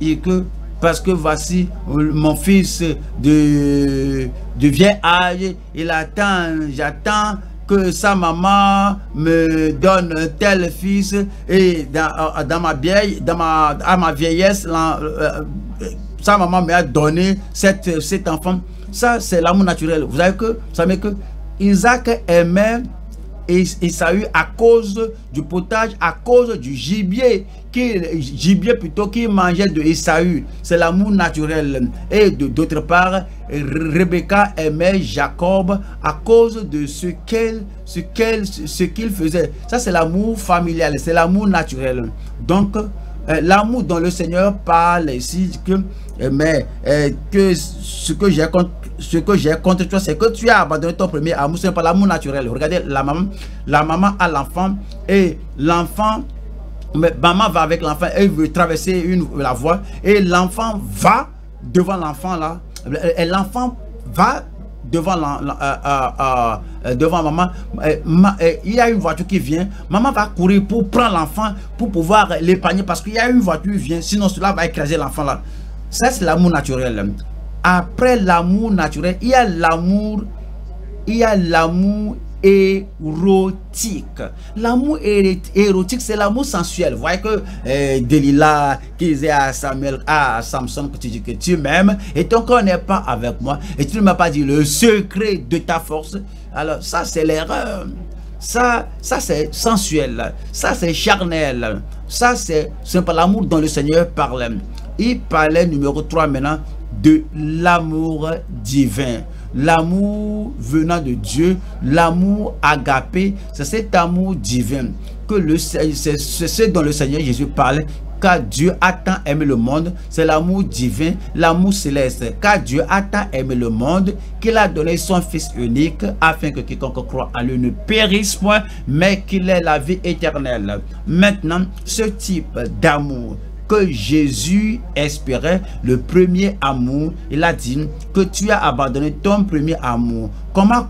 Et que parce que voici mon fils de, de vieux âge, il attend, j'attends que sa maman me donne un tel fils et dans, euh, ma vieille, dans ma, à ma vieillesse, euh, sa maman m'a donné cette, cet enfant. Ça, c'est l'amour naturel. Vous savez que, vous savez que Isaac aimait Esaü à cause du potage, à cause du gibier, qui, gibier plutôt qui mangeait de Esaü. C'est l'amour naturel. Et d'autre part, Rebecca aimait Jacob à cause de ce qu'elle ce qu'elle ce qu'il faisait. Ça c'est l'amour familial, c'est l'amour naturel. Donc euh, l'amour dont le Seigneur parle ici que euh, mais euh, que ce que j'ai contre ce que j'ai contre toi c'est que tu as abandonné ton premier amour ce n'est pas l'amour naturel regardez la maman la maman a l'enfant et l'enfant maman va avec l'enfant elle veut traverser une la voie et l'enfant va devant l'enfant là et l'enfant va devant, la, devant maman, il y a une voiture qui vient, maman va courir pour prendre l'enfant, pour pouvoir l'épargner, parce qu'il y a une voiture qui vient, sinon cela va écraser l'enfant là. Ça, c'est l'amour naturel. Après l'amour naturel, il y a l'amour, il y a l'amour érotique. L'amour érotique, c'est l'amour sensuel. Vous voyez que euh, Delilah qui disait à Samuel, à Samson, que tu dis que tu m'aimes et ton corps n'est pas avec moi et tu ne m'as pas dit le secret de ta force. Alors ça, c'est l'erreur. Ça, ça c'est sensuel. Ça, c'est charnel. Ça, c'est pas l'amour dont le Seigneur parle. Il parlait numéro 3 maintenant de l'amour divin l'amour venant de Dieu, l'amour agapé, c'est cet amour divin que le c'est ce dont le Seigneur Jésus parle car Dieu a tant aimé le monde, c'est l'amour divin, l'amour céleste. Car Dieu a tant aimé le monde qu'il a donné son Fils unique afin que quiconque croit en lui ne périsse point, mais qu'il ait la vie éternelle. Maintenant, ce type d'amour que Jésus espérait le premier amour. Il a dit que tu as abandonné ton premier amour. Comment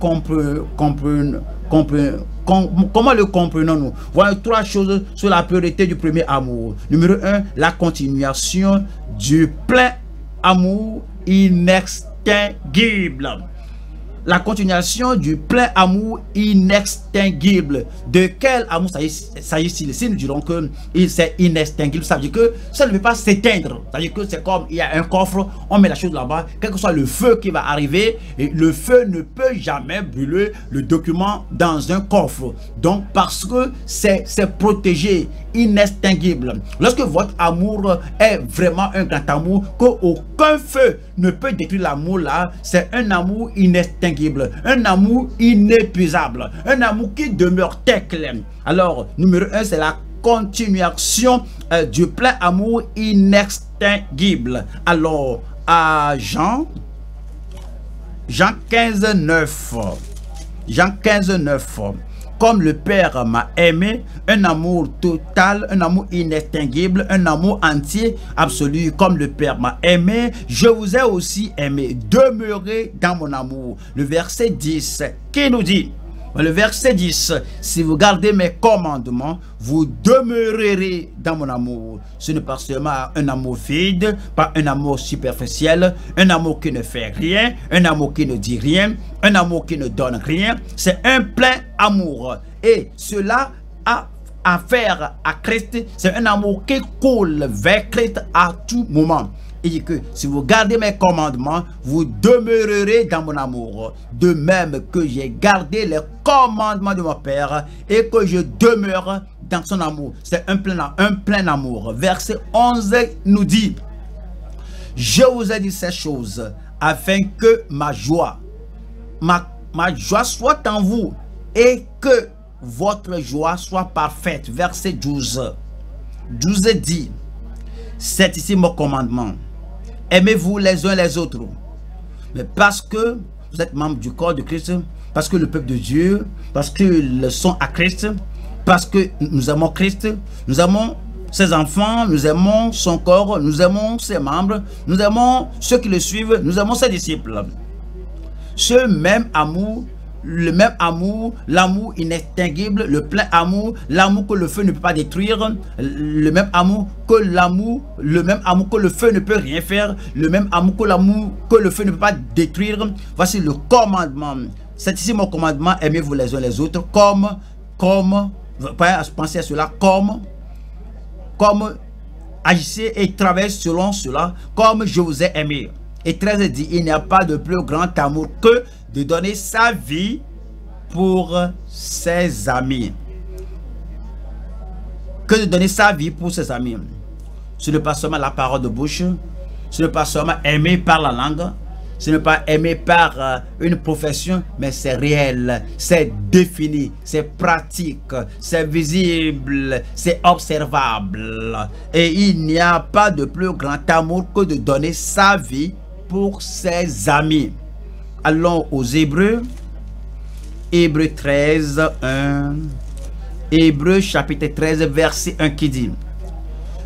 comment le comprenons-nous? Voilà trois choses sur la priorité du premier amour. Numéro un, la continuation du plein amour inextinguible la continuation du plein amour inextinguible. De quel amour s'agit-il? Si nous dirons que c'est inextinguible, ça veut dire que ça ne peut pas s'éteindre. Ça veut dire que c'est comme il y a un coffre, on met la chose là-bas, quel que soit le feu qui va arriver, et le feu ne peut jamais brûler le document dans un coffre. Donc parce que c'est protégé, inextinguible. Lorsque votre amour est vraiment un grand amour, qu'aucun feu ne peut détruire l'amour là, c'est un amour inextinguible un amour inépuisable, un amour qui demeure clair. Alors, numéro un, c'est la continuation euh, du plein amour inextinguible. Alors, à Jean, Jean 15, 9, Jean 15, 9, comme le Père m'a aimé, un amour total, un amour inextinguible, un amour entier, absolu, comme le Père m'a aimé, je vous ai aussi aimé. Demeurez dans mon amour. Le verset 10, qui nous dit? Le verset 10, si vous gardez mes commandements, vous demeurerez dans mon amour. Ce n'est pas seulement un amour vide, pas un amour superficiel, un amour qui ne fait rien, un amour qui ne dit rien, un amour qui ne donne rien. C'est un plein amour. Et cela a affaire à Christ. C'est un amour qui coule vers Christ à tout moment. Il dit que si vous gardez mes commandements, vous demeurerez dans mon amour. De même que j'ai gardé les commandements de mon Père et que je demeure dans son amour. C'est un plein, un plein amour. Verset 11 nous dit, je vous ai dit ces choses afin que ma joie, ma, ma joie soit en vous et que votre joie soit parfaite. Verset 12. 12 dit, c'est ici mon commandement Aimez-vous les uns les autres. Mais parce que vous êtes membre du corps de Christ, parce que le peuple de Dieu, parce qu'ils sont à Christ, parce que nous aimons Christ, nous aimons ses enfants, nous aimons son corps, nous aimons ses membres, nous aimons ceux qui le suivent, nous aimons ses disciples. Ce même amour le même amour, l'amour inextinguible, le plein amour, l'amour que le feu ne peut pas détruire, le même amour que l'amour, le même amour que le feu ne peut rien faire, le même amour que l'amour que le feu ne peut pas détruire. Voici le commandement. C'est ici mon commandement, aimez-vous les uns les autres, comme, comme, pensez à cela, comme, comme, agissez et travaillez selon cela, comme je vous ai aimé. Et 13 dit, il n'y a pas de plus grand amour que de donner sa vie pour ses amis. Que de donner sa vie pour ses amis. Ce n'est pas seulement la parole de bouche, ce n'est pas seulement aimer par la langue, ce n'est pas aimer par euh, une profession, mais c'est réel, c'est défini, c'est pratique, c'est visible, c'est observable. Et il n'y a pas de plus grand amour que de donner sa vie pour ses amis. Allons aux Hébreux. Hébreux 13, 1. Hébreux chapitre 13, verset 1 qui dit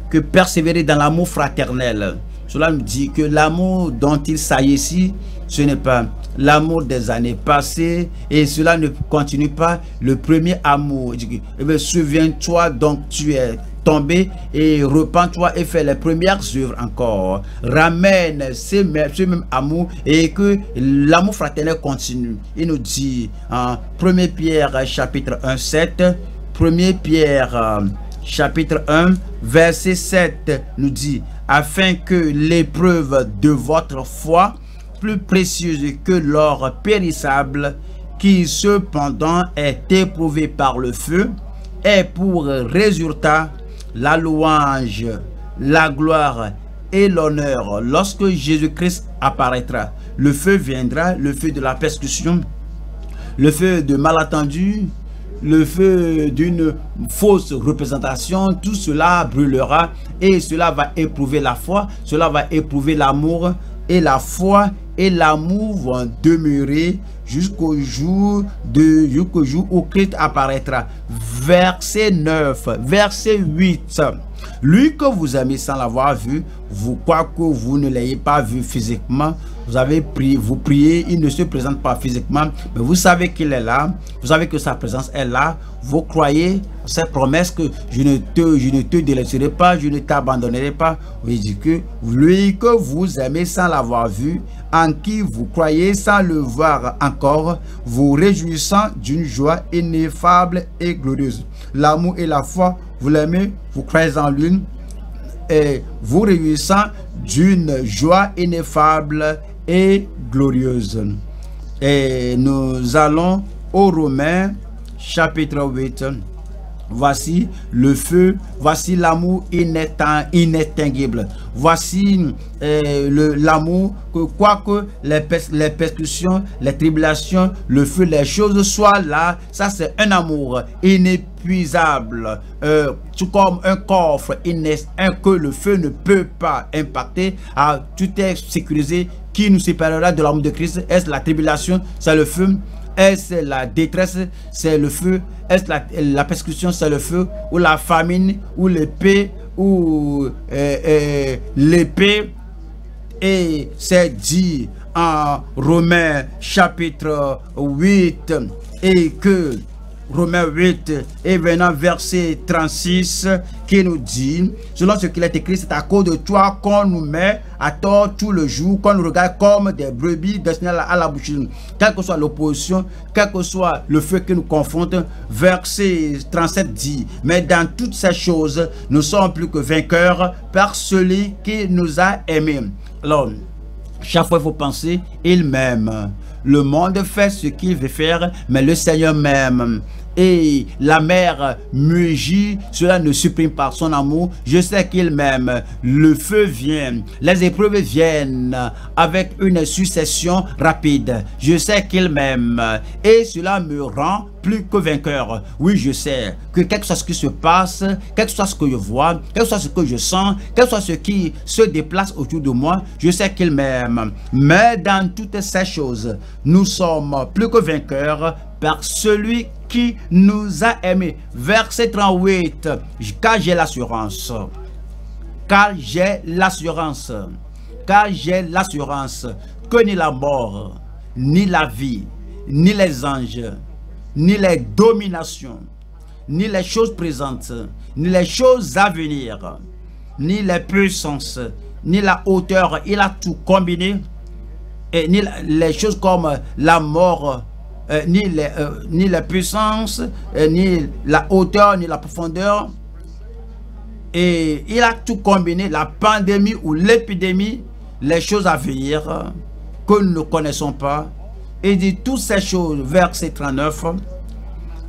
que persévérer dans l'amour fraternel. Cela nous dit que l'amour dont il ici, ce n'est pas l'amour des années passées et cela ne continue pas le premier amour. Eh souviens-toi donc tu es tombé et repens-toi et fais les premières œuvres encore. Ramène ce même, amour et que l'amour fraternel continue. Il nous dit en 1 Pierre chapitre 1, 7, 1 Pierre chapitre 1, verset 7 nous dit, afin que l'épreuve de votre foi, plus précieuse que l'or périssable, qui cependant est éprouvé par le feu, ait pour résultat la louange, la gloire et l'honneur lorsque Jésus-Christ apparaîtra. Le feu viendra, le feu de la persécution, le feu de malentendu, le feu d'une fausse représentation, tout cela brûlera et cela va éprouver la foi, cela va éprouver l'amour et la foi et l'amour vont demeurer jusqu'au jour de jusqu'au jour où Christ apparaîtra. Verset 9, verset 8. Lui que vous aimez sans l'avoir vu, vous croyez que vous ne l'ayez pas vu physiquement, vous avez prié, vous priez, il ne se présente pas physiquement, mais vous savez qu'il est là, vous savez que sa présence est là, vous croyez cette promesse que je ne te, je ne te délaisserai pas, je ne t'abandonnerai pas. Oui, dit que lui que vous aimez sans l'avoir vu, en qui vous croyez sans le voir encore, vous réjouissant d'une joie ineffable et glorieuse. L'amour et la foi, vous l'aimez, vous croyez en lui, et vous réjouissant d'une joie ineffable et glorieuse. Et nous allons au Romains chapitre 8. Voici le feu, voici l'amour inéteignible. Voici euh, l'amour que quoique les, les persécutions, les tribulations, le feu, les choses soient là, ça c'est un amour inépuisable, euh, tout comme un coffre un que le feu ne peut pas impacter. Ah, tout est sécurisé. Qui nous séparera de l'amour de Christ? Est-ce la tribulation? C'est le feu est-ce la détresse, c'est le feu? Est-ce la, persécution, c'est le feu? Ou la famine, ou l'épée, ou euh, euh, l'épée? Et c'est dit en Romains chapitre 8 et que Romains 8 et venant verset 36 qui nous dit, selon ce qu'il est écrit, c'est à cause de toi qu'on nous met à tort tout le jour, qu'on nous regarde comme des brebis destinées à la bouche. Quelle que soit l'opposition, quel que soit le feu qui nous confronte, verset 37 dit, mais dans toutes ces choses, nous sommes plus que vainqueurs par celui qui nous a aimés. Alors, chaque fois, il faut penser, il m'aime. Le monde fait ce qu'il veut faire, mais le Seigneur m'aime et la mère mugit, cela ne supprime pas son amour. Je sais qu'il m'aime. Le feu vient, les épreuves viennent avec une succession rapide. Je sais qu'il m'aime et cela me rend plus que vainqueur. Oui, je sais que quelque soit ce qui se passe, quelque soit ce que je vois, quelque soit ce que je sens, quelque soit ce qui se déplace autour de moi, je sais qu'il m'aime. Mais dans toutes ces choses, nous sommes plus que vainqueurs par celui qui nous a aimés. Verset 38, car j'ai l'assurance, car j'ai l'assurance, car j'ai l'assurance que ni la mort, ni la vie, ni les anges, ni les dominations, ni les choses présentes, ni les choses à venir, ni les puissances, ni la hauteur, il a tout combiné, et ni les choses comme la mort, euh, ni, les, euh, ni la puissance, euh, ni la hauteur, ni la profondeur. Et il a tout combiné, la pandémie ou l'épidémie, les choses à venir que nous ne connaissons pas. Et dit toutes ces choses, verset 39,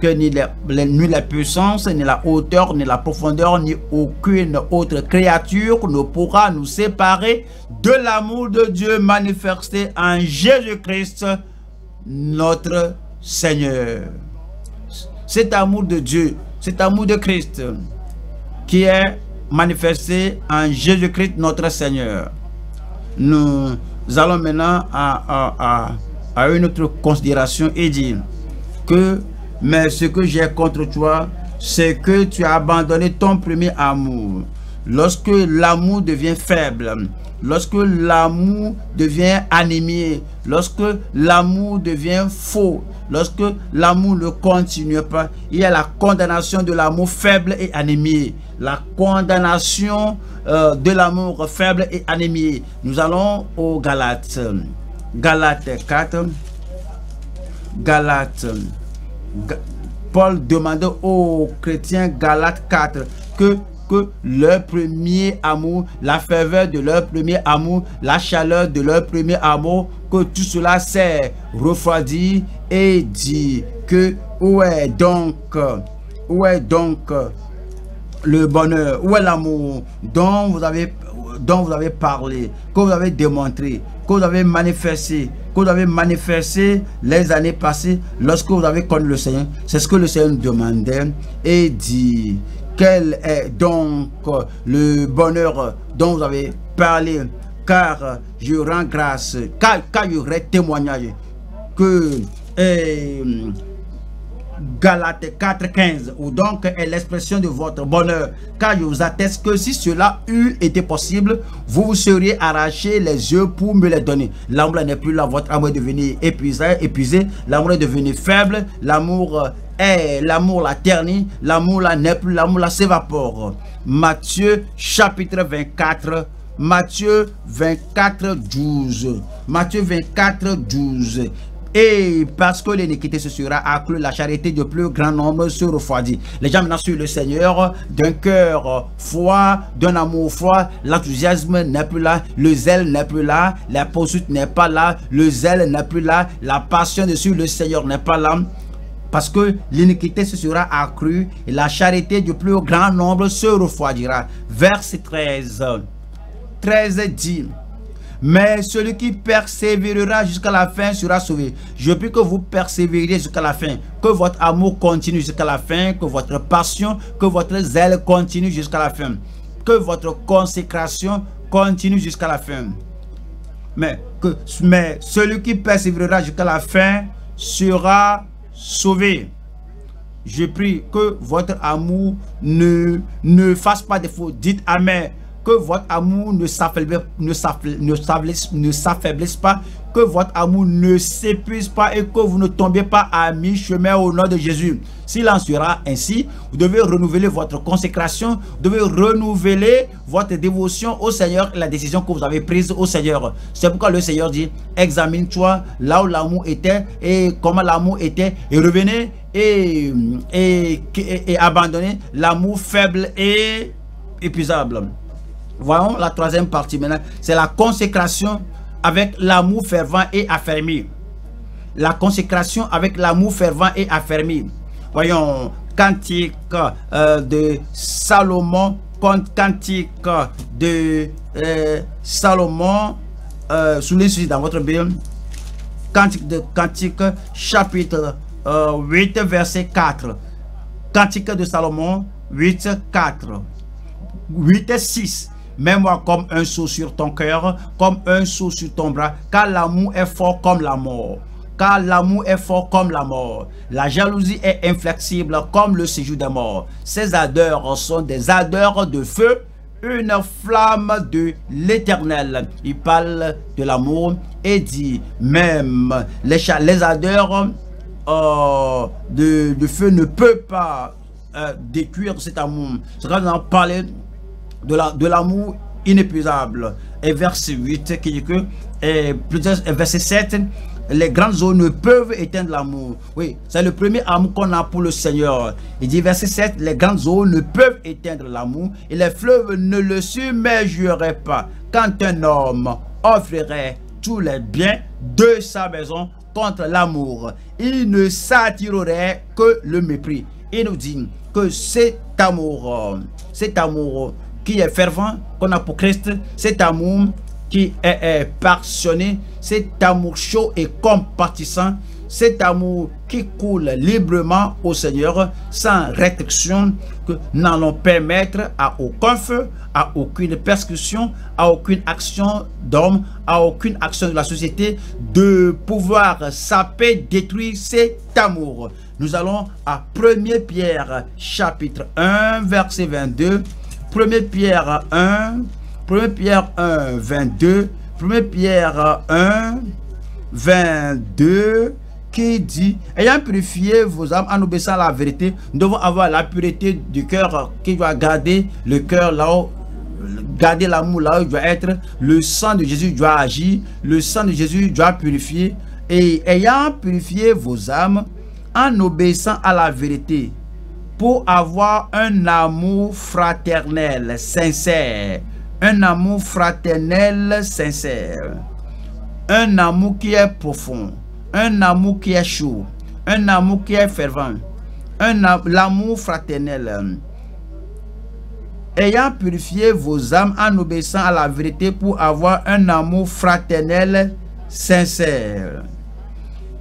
ni, la puissance, ni la hauteur, ni la profondeur, ni aucune autre créature ne pourra nous séparer de l'amour de Dieu manifesté en Jésus-Christ, notre Seigneur. Cet amour de Dieu, cet amour de Christ qui est manifesté en Jésus-Christ notre Seigneur. Nous allons maintenant à, une autre considération et dire que mais ce que j'ai contre toi, c'est que tu as abandonné ton premier amour. lorsque l'amour devient faible, lorsque l'amour devient anémié, lorsque l'amour devient faux, lorsque l'amour ne continue pas, il y a la condamnation de l'amour faible et anémié. La condamnation euh, de l'amour faible et anémié. Nous allons au Galates. Galates 4. Galates. Paul demandait aux chrétiens Galates 4 que que leur premier amour, la ferveur de leur premier amour, la chaleur de leur premier amour, que tout cela s'est refroidi et dit que où est donc, où est donc le bonheur, où est l'amour? Dont vous avez dont vous avez parlé, que vous avez démontré, que vous avez manifesté, que vous avez manifesté les années passées lorsque vous avez connu le Seigneur. C'est ce que le Seigneur nous demandait et dit. Quel est donc le bonheur dont vous avez parlé? Car je rends grâce, car, il y aurait témoignage que eh, Galates 4.15, ou donc est l'expression de votre bonheur, car je vous atteste que si cela eût été possible, vous vous seriez arraché les yeux pour me les donner. L'amour n'est plus là, votre amour est devenu épuisé, épuisé l'amour est devenu faible, l'amour est l'amour la ternit, l'amour là n'est plus, l'amour là s'évapore. Matthieu chapitre 24, Matthieu 24, 12. Matthieu 24, 12. Et parce que l'iniquité se sera accrue, la charité de plus grand nombre se refroidit. Les gens maintenant sur le Seigneur, d'un cœur froid, d'un amour froid, l'enthousiasme n'est plus là, le zèle n'est plus là, la poursuite n'est pas là, le zèle n'est plus là, la passion suivre le Seigneur n'est pas là. Parce que l'iniquité se sera accrue et la charité du plus grand nombre se refroidira. Verset 13. 13 dit mais celui qui persévérera jusqu'à la fin sera sauvé. Je prie que vous persévériez jusqu'à la fin. Que votre amour continue jusqu'à la fin. Que votre passion, que votre zèle continue jusqu'à la fin. Que votre consécration continue jusqu'à la fin. Mais, que, mais celui qui persévérera jusqu'à la fin sera sauvé. Je prie que votre amour ne, ne fasse pas défaut. Dites Amen que votre amour ne s'affaiblisse pas, que votre amour ne s'épuise pas et que vous ne tombiez pas à mi-chemin au nom de Jésus. S'il en sera ainsi, vous devez renouveler votre consécration, vous devez renouveler votre dévotion au Seigneur et la décision que vous avez prise au Seigneur. C'est pourquoi le Seigneur dit, examine-toi là où l'amour était et comment l'amour était et revenez et, et, et, et abandonnez l'amour faible et épuisable. Voyons la troisième partie maintenant. C'est la consécration avec l'amour fervent et affermi. La consécration avec l'amour fervent et affermi. Voyons, cantique euh, de Salomon, cantique de euh, Salomon, euh, sous les dans votre Bible. Cantique de Cantique, chapitre 8, verset 4. Cantique de Salomon, 8, 4. 8 et 6. Mets-moi comme un sceau sur ton cœur, comme un sceau sur ton bras, car l'amour est fort comme la mort. Car l'amour est fort comme la mort. La jalousie est inflexible comme le séjour des morts. Ces ardeurs sont des ardeurs de feu, une flamme de l'éternel. Il parle de l'amour et dit même les, les euh, de, feu ne peuvent pas euh, décuire cet amour. C'est quand on parler de l'amour la, inépuisable. Et verset 8 qui dit que, et, verset 7, les grandes eaux ne peuvent éteindre l'amour. Oui, c'est le premier amour qu'on a pour le Seigneur. Il dit verset 7, les grandes eaux ne peuvent éteindre l'amour et les fleuves ne le submergeraient pas. Quand un homme offrirait tous les biens de sa maison contre l'amour, il ne s'attirerait que le mépris. Il nous dit que cet amour, cet amour qui est fervent, qu'on a pour Christ, cet amour qui est, passionné, cet amour chaud et compatissant, cet amour qui coule librement au Seigneur sans restriction que n'allons permettre à aucun feu, à aucune persécution, à aucune action d'homme, à aucune action de la société de pouvoir saper, détruire cet amour. Nous allons à 1 Pierre chapitre 1 verset 22 1 Pierre 1, 1 Pierre 1, 22, 1 Pierre 1, 22, qui dit, ayant purifié vos âmes en obéissant à la vérité, nous devons avoir la pureté du cœur qui doit garder le cœur là où garder l'amour là où il doit être, le sang de Jésus doit agir, le sang de Jésus doit purifier, et ayant purifié vos âmes en obéissant à la vérité, pour avoir un amour fraternel, sincère, un amour fraternel, sincère, un amour qui est profond, un amour qui est chaud, un amour qui est fervent, l'amour fraternel. Ayant purifié vos âmes en obéissant à la vérité pour avoir un amour fraternel sincère.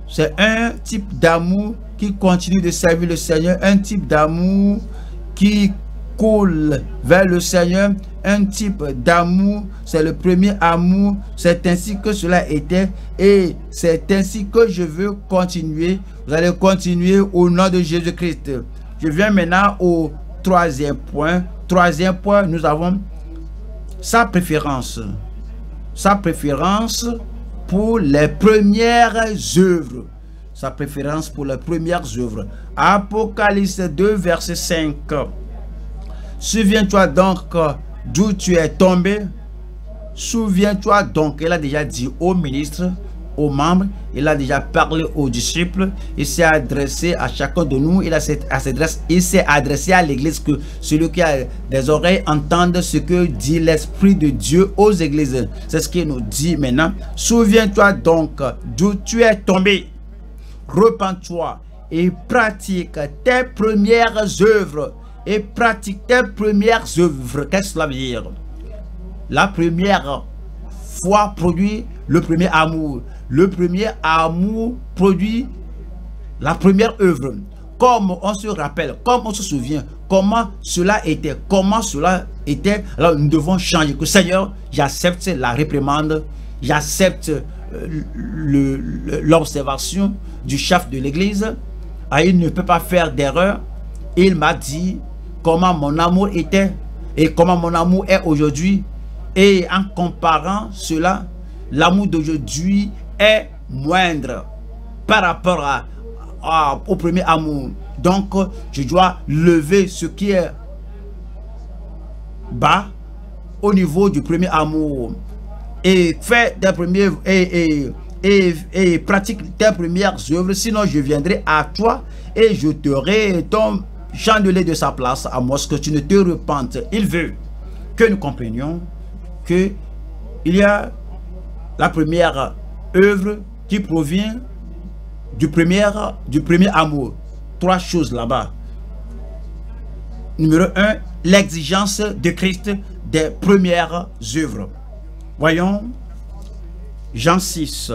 C'est un type d'amour continue de servir le Seigneur, un type d'amour qui coule vers le Seigneur, un type d'amour, c'est le premier amour, c'est ainsi que cela était et c'est ainsi que je veux continuer. Vous allez continuer au nom de Jésus-Christ. Je viens maintenant au troisième point. Troisième point, nous avons sa préférence. Sa préférence pour les premières œuvres. Sa préférence pour les premières œuvres. Apocalypse 2, verset 5. Souviens-toi donc d'où tu es tombé. Souviens-toi donc, il a déjà dit au ministre, aux membres, il a déjà parlé aux disciples, il s'est adressé à chacun de nous, il s'est adressé à l'église que celui qui a des oreilles entende ce que dit l'Esprit de Dieu aux églises. C'est ce qu'il nous dit maintenant. Souviens-toi donc d'où tu es tombé. Repends-toi et pratique tes premières œuvres et pratique tes premières œuvres. Qu'est-ce que cela veut dire? La première foi produit le premier amour. Le premier amour produit la première œuvre. Comme on se rappelle, comme on se souvient, comment cela était, comment cela était, alors nous devons changer. Que Seigneur, j'accepte la réprimande, j'accepte l'observation du chef de l'église. Ah, il ne peut pas faire d'erreur. Il m'a dit comment mon amour était et comment mon amour est aujourd'hui. Et en comparant cela, l'amour d'aujourd'hui est moindre par rapport au premier amour. Donc, je dois lever ce qui est bas au niveau du premier amour et faire des premiers et, et, et, pratique tes premières œuvres. Sinon, je viendrai à toi et je te ton chandelier de sa place à moi, ce que tu ne te repentes. Il veut que nous comprenions que il y a la première œuvre qui provient du premier, du premier amour. Trois choses là-bas. Numéro un, l'exigence de Christ des premières œuvres. Voyons Jean 6.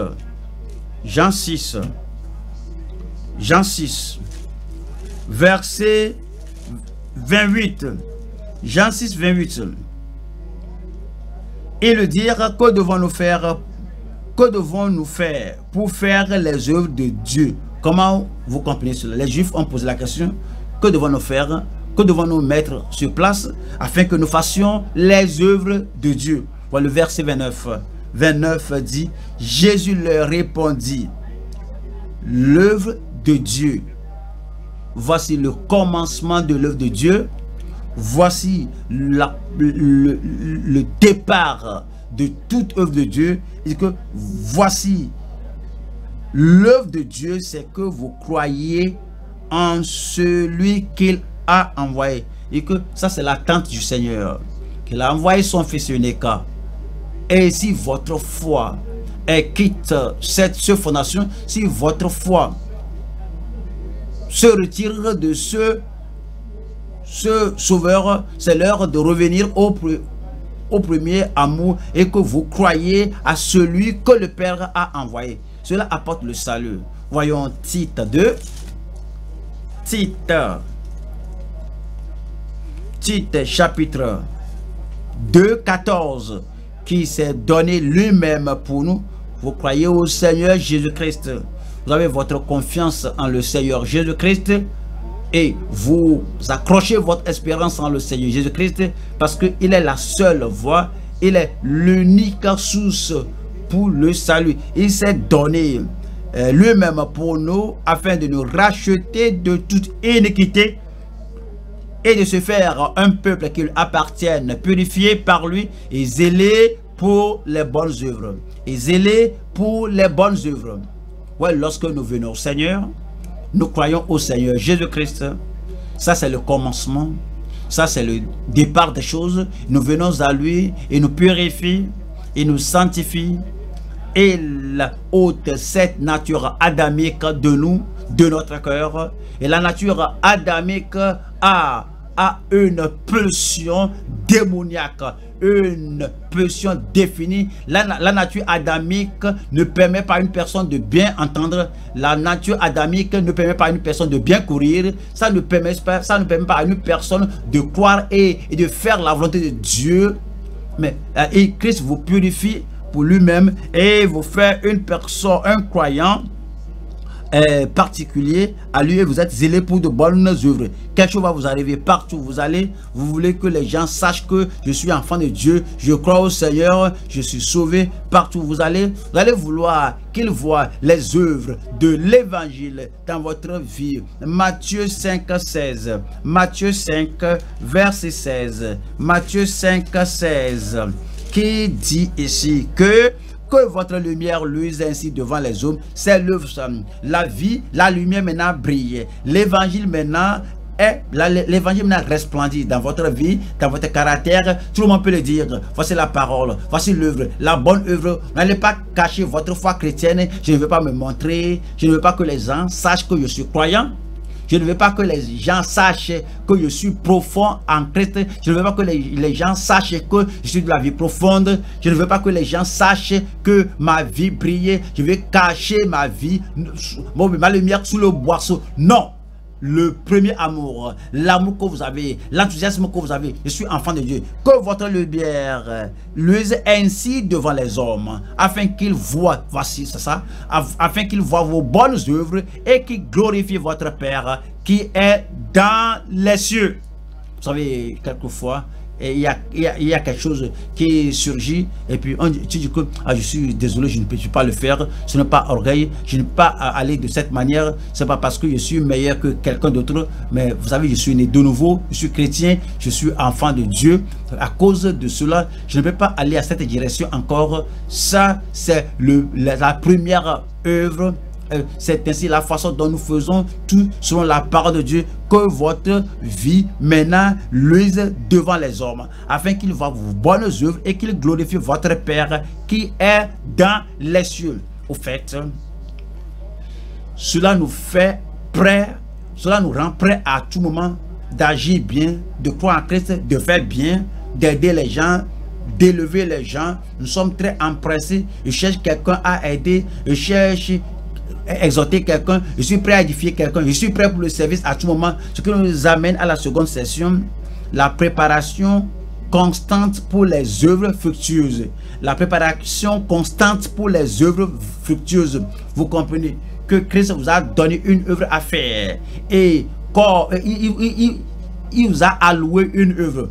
Jean 6. Jean 6 verset 28. Jean 6, 28. Et le dire, que devons-nous faire Que devons-nous faire pour faire les œuvres de Dieu? Comment vous comprenez cela? Les Juifs ont posé la question, que devons-nous faire Que devons-nous mettre sur place afin que nous fassions les œuvres de Dieu? Voilà le verset 29. 29 dit, Jésus leur répondit, l'œuvre de Dieu Voici le commencement de l'œuvre de Dieu. Voici le, départ de toute œuvre de Dieu. Et que voici l'œuvre de Dieu, c'est que vous croyez en celui qu'il a envoyé. Et que ça, c'est l'attente du Seigneur. Qu'il a envoyé son fils unique. Et si votre foi est quitte cette, fondation, si votre foi se retire de ce, ce sauveur, c'est l'heure de revenir au, au premier amour et que vous croyez à celui que le Père a envoyé. Cela apporte le salut. Voyons Tite 2. Tite. Tite chapitre 2, 14. Qui s'est donné lui-même pour nous. Vous croyez au Seigneur Jésus-Christ vous avez votre confiance en le Seigneur Jésus-Christ, et vous accrochez votre espérance en le Seigneur Jésus-Christ parce qu'il est la seule voie, il est l'unique source pour le salut. Il s'est donné euh, lui-même pour nous afin de nous racheter de toute iniquité et de se faire un peuple qui lui appartienne, purifié par lui et zélé pour les bonnes œuvres. Et zélé pour les bonnes œuvres. Ouais, lorsque nous venons au Seigneur, nous croyons au Seigneur Jésus-Christ. Ça, c'est le commencement. Ça, c'est le départ des choses. Nous venons à lui et nous purifie, et nous sanctifie. Et la haute cette nature adamique de nous, de notre cœur. Et la nature adamique a, a une pulsion démoniaque une pulsion définie. La, nature adamique ne permet pas à une personne de bien entendre. La nature adamique ne permet pas à une personne de bien courir. Ça ne permet pas, ça ne permet pas à une personne de croire et, de faire la volonté de Dieu. Mais euh, et Christ vous purifie pour lui-même et vous fait une personne, un croyant particulier à lui et vous êtes zélé pour de bonnes œuvres. Quelque chose va vous arriver partout où vous allez. Vous voulez que les gens sachent que je suis enfant de Dieu. Je crois au Seigneur. Je suis sauvé partout où vous allez. Vous allez vouloir qu'ils voient les œuvres de l'évangile dans votre vie. Matthieu 5, 16. Matthieu 5, verset 16. Matthieu 5, 16. Qui dit ici que que votre lumière luise ainsi devant les hommes. C'est l'œuvre, la vie, la lumière maintenant brille. L'évangile maintenant est, l'évangile maintenant resplendit dans votre vie, dans votre caractère. Tout le monde peut le dire. Voici la parole, voici l'œuvre, la bonne œuvre. N'allez pas cacher votre foi chrétienne. Je ne veux pas me montrer. Je ne veux pas que les gens sachent que je suis croyant. Je ne veux pas que les gens sachent que je suis profond en Christ. Je ne veux pas que les, gens sachent que je suis de la vie profonde. Je ne veux pas que les gens sachent que ma vie brille. Je veux cacher ma vie, ma lumière sous le boisseau. Non le premier amour, l'amour que vous avez, l'enthousiasme que vous avez. Je suis enfant de Dieu. Que votre lumière luise ainsi devant les hommes, afin qu'ils voient, voici, c'est ça, afin qu'ils voient vos bonnes œuvres et qu'ils glorifient votre Père qui est dans les cieux. Vous savez, quelquefois, il y, a, y a, quelque chose qui surgit. Et puis on, tu dis que ah, je suis désolé, je ne peux pas le faire, ce n'est pas orgueil, je ne peux pas aller de cette manière, c'est pas parce que je suis meilleur que quelqu'un d'autre, mais vous savez, je suis né de nouveau, je suis chrétien, je suis enfant de Dieu. À cause de cela, je ne peux pas aller à cette direction encore. Ça, c'est la première œuvre c'est ainsi la façon dont nous faisons tout selon la parole de Dieu que votre vie maintenant luise devant les hommes afin qu'ils voient vos bonnes œuvres et qu'ils glorifient votre Père qui est dans les cieux. Au fait, cela nous fait prêt, cela nous rend prêt à tout moment d'agir bien, de croire en Christ, de faire bien, d'aider les gens, d'élever les gens. Nous sommes très empressés. Je cherche quelqu'un à aider. Je cherche exhorter quelqu'un, je suis prêt à édifier quelqu'un, je suis prêt pour le service à tout moment. Ce qui nous amène à la seconde session, la préparation constante pour les œuvres fructueuses. La préparation constante pour les œuvres fructueuses. Vous comprenez que Christ vous a donné une œuvre à faire. Et vous a alloué une œuvre.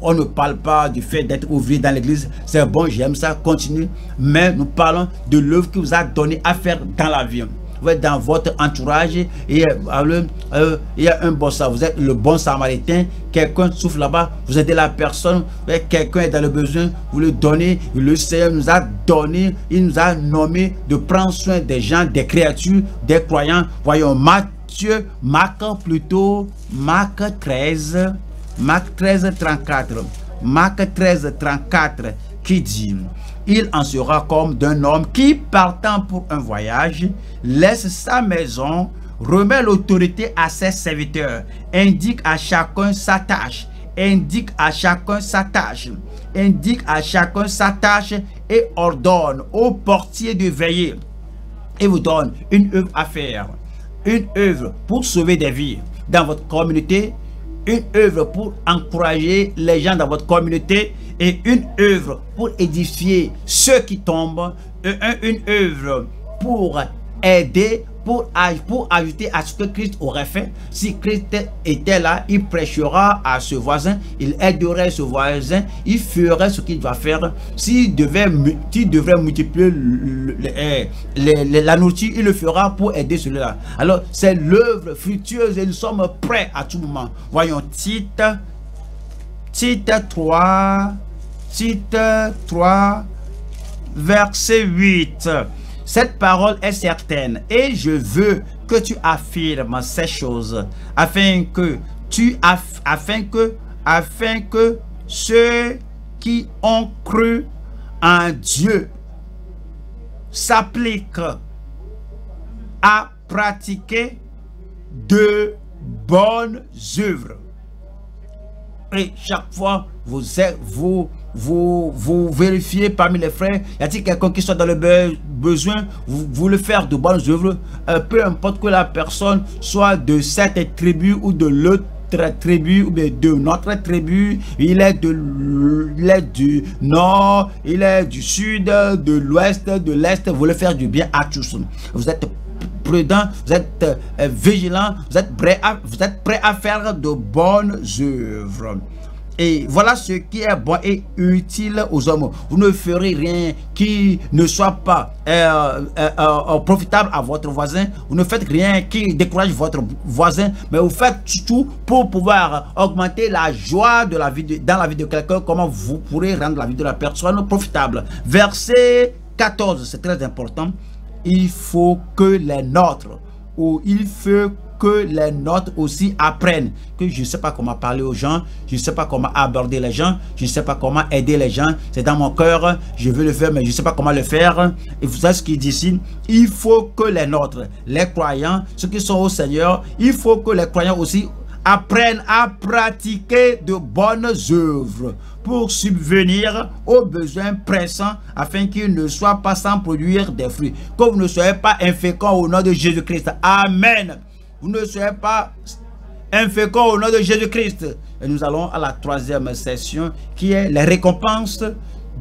on ne parle pas du fait d'être ouvrier dans l'église. C'est bon, j'aime ça, continue. Mais nous parlons de l'œuvre qu'il vous a donné à faire dans la vie. Vous êtes dans votre entourage et euh, euh, il y a un bon Vous êtes le bon samaritain. Quelqu'un souffle là-bas. Vous aidez la personne. Quelqu'un est dans le besoin. Vous le donnez. Le Seigneur nous a donné. Il nous a nommé de prendre soin des gens, des créatures, des croyants. Voyons Matthieu Matthieu, Marc plutôt, Marc 13, Marc 13, 34. Marc 13, 34 qui dit Il en sera comme d'un homme qui, partant pour un voyage, laisse sa maison, remet l'autorité à ses serviteurs, indique à chacun sa tâche, indique à chacun sa tâche, indique à chacun sa tâche et ordonne au portier de veiller et vous donne une œuvre à faire une œuvre pour sauver des vies dans votre communauté, une œuvre pour encourager les gens dans votre communauté et une œuvre pour édifier ceux qui tombent, une œuvre pour aider, pour, ajouter à ce que Christ aurait fait. Si Christ était là, il prêchera à ce voisin, il aiderait ce voisin, il ferait ce qu'il doit faire. S'il devait, devrait multiplier eh, la nourriture, il le fera pour aider celui-là. Alors, c'est l'œuvre fructueuse et nous sommes prêts à tout moment. Voyons, titre, titre 3, titre 3, verset 8. Cette parole est certaine et je veux que tu affirmes ces choses afin que tu que afin que ceux qui ont cru en Dieu s'appliquent à pratiquer de bonnes œuvres. Et chaque fois, vous, vous, vous, vous vérifiez parmi les frères, y a-t-il quelqu'un qui soit dans le besoin, vous voulez faire de bonnes œuvres, euh, peu importe que la personne soit de cette tribu ou de l'autre tribu ou de notre tribu, il est, de, il est du nord, il est du sud, de l'ouest, de l'est, vous voulez faire du bien à tous. Vous êtes prudent, vous êtes euh, vigilant, vous êtes prêt à, vous êtes prêt à faire de bonnes œuvres. Et voilà ce qui est bon et utile aux hommes. Vous ne ferez rien qui ne soit pas euh, euh, euh, profitable à votre voisin. Vous ne faites rien qui décourage votre voisin. Mais vous faites tout pour pouvoir augmenter la joie de la vie dans la vie de quelqu'un. Comment vous pourrez rendre la vie de la personne profitable? Verset 14, c'est très important. Il faut que les nôtres, il faut que les notes aussi apprennent que je ne sais pas comment parler aux gens, je ne sais pas comment aborder les gens, je ne sais pas comment aider les gens. C'est dans mon cœur, je veux le faire, mais je ne sais pas comment le faire. Et vous savez ce qu'il dit ici? Il faut que les nôtres, les croyants, ceux qui sont au Seigneur, il faut que les croyants aussi apprennent à pratiquer de bonnes œuvres pour subvenir aux besoins pressants afin qu'ils ne soient pas sans produire des fruits. Que vous ne soyez pas infécond au nom de Jésus-Christ. Amen vous ne soyez pas infécond au nom de Jésus-Christ. Et nous allons à la troisième session qui est les récompenses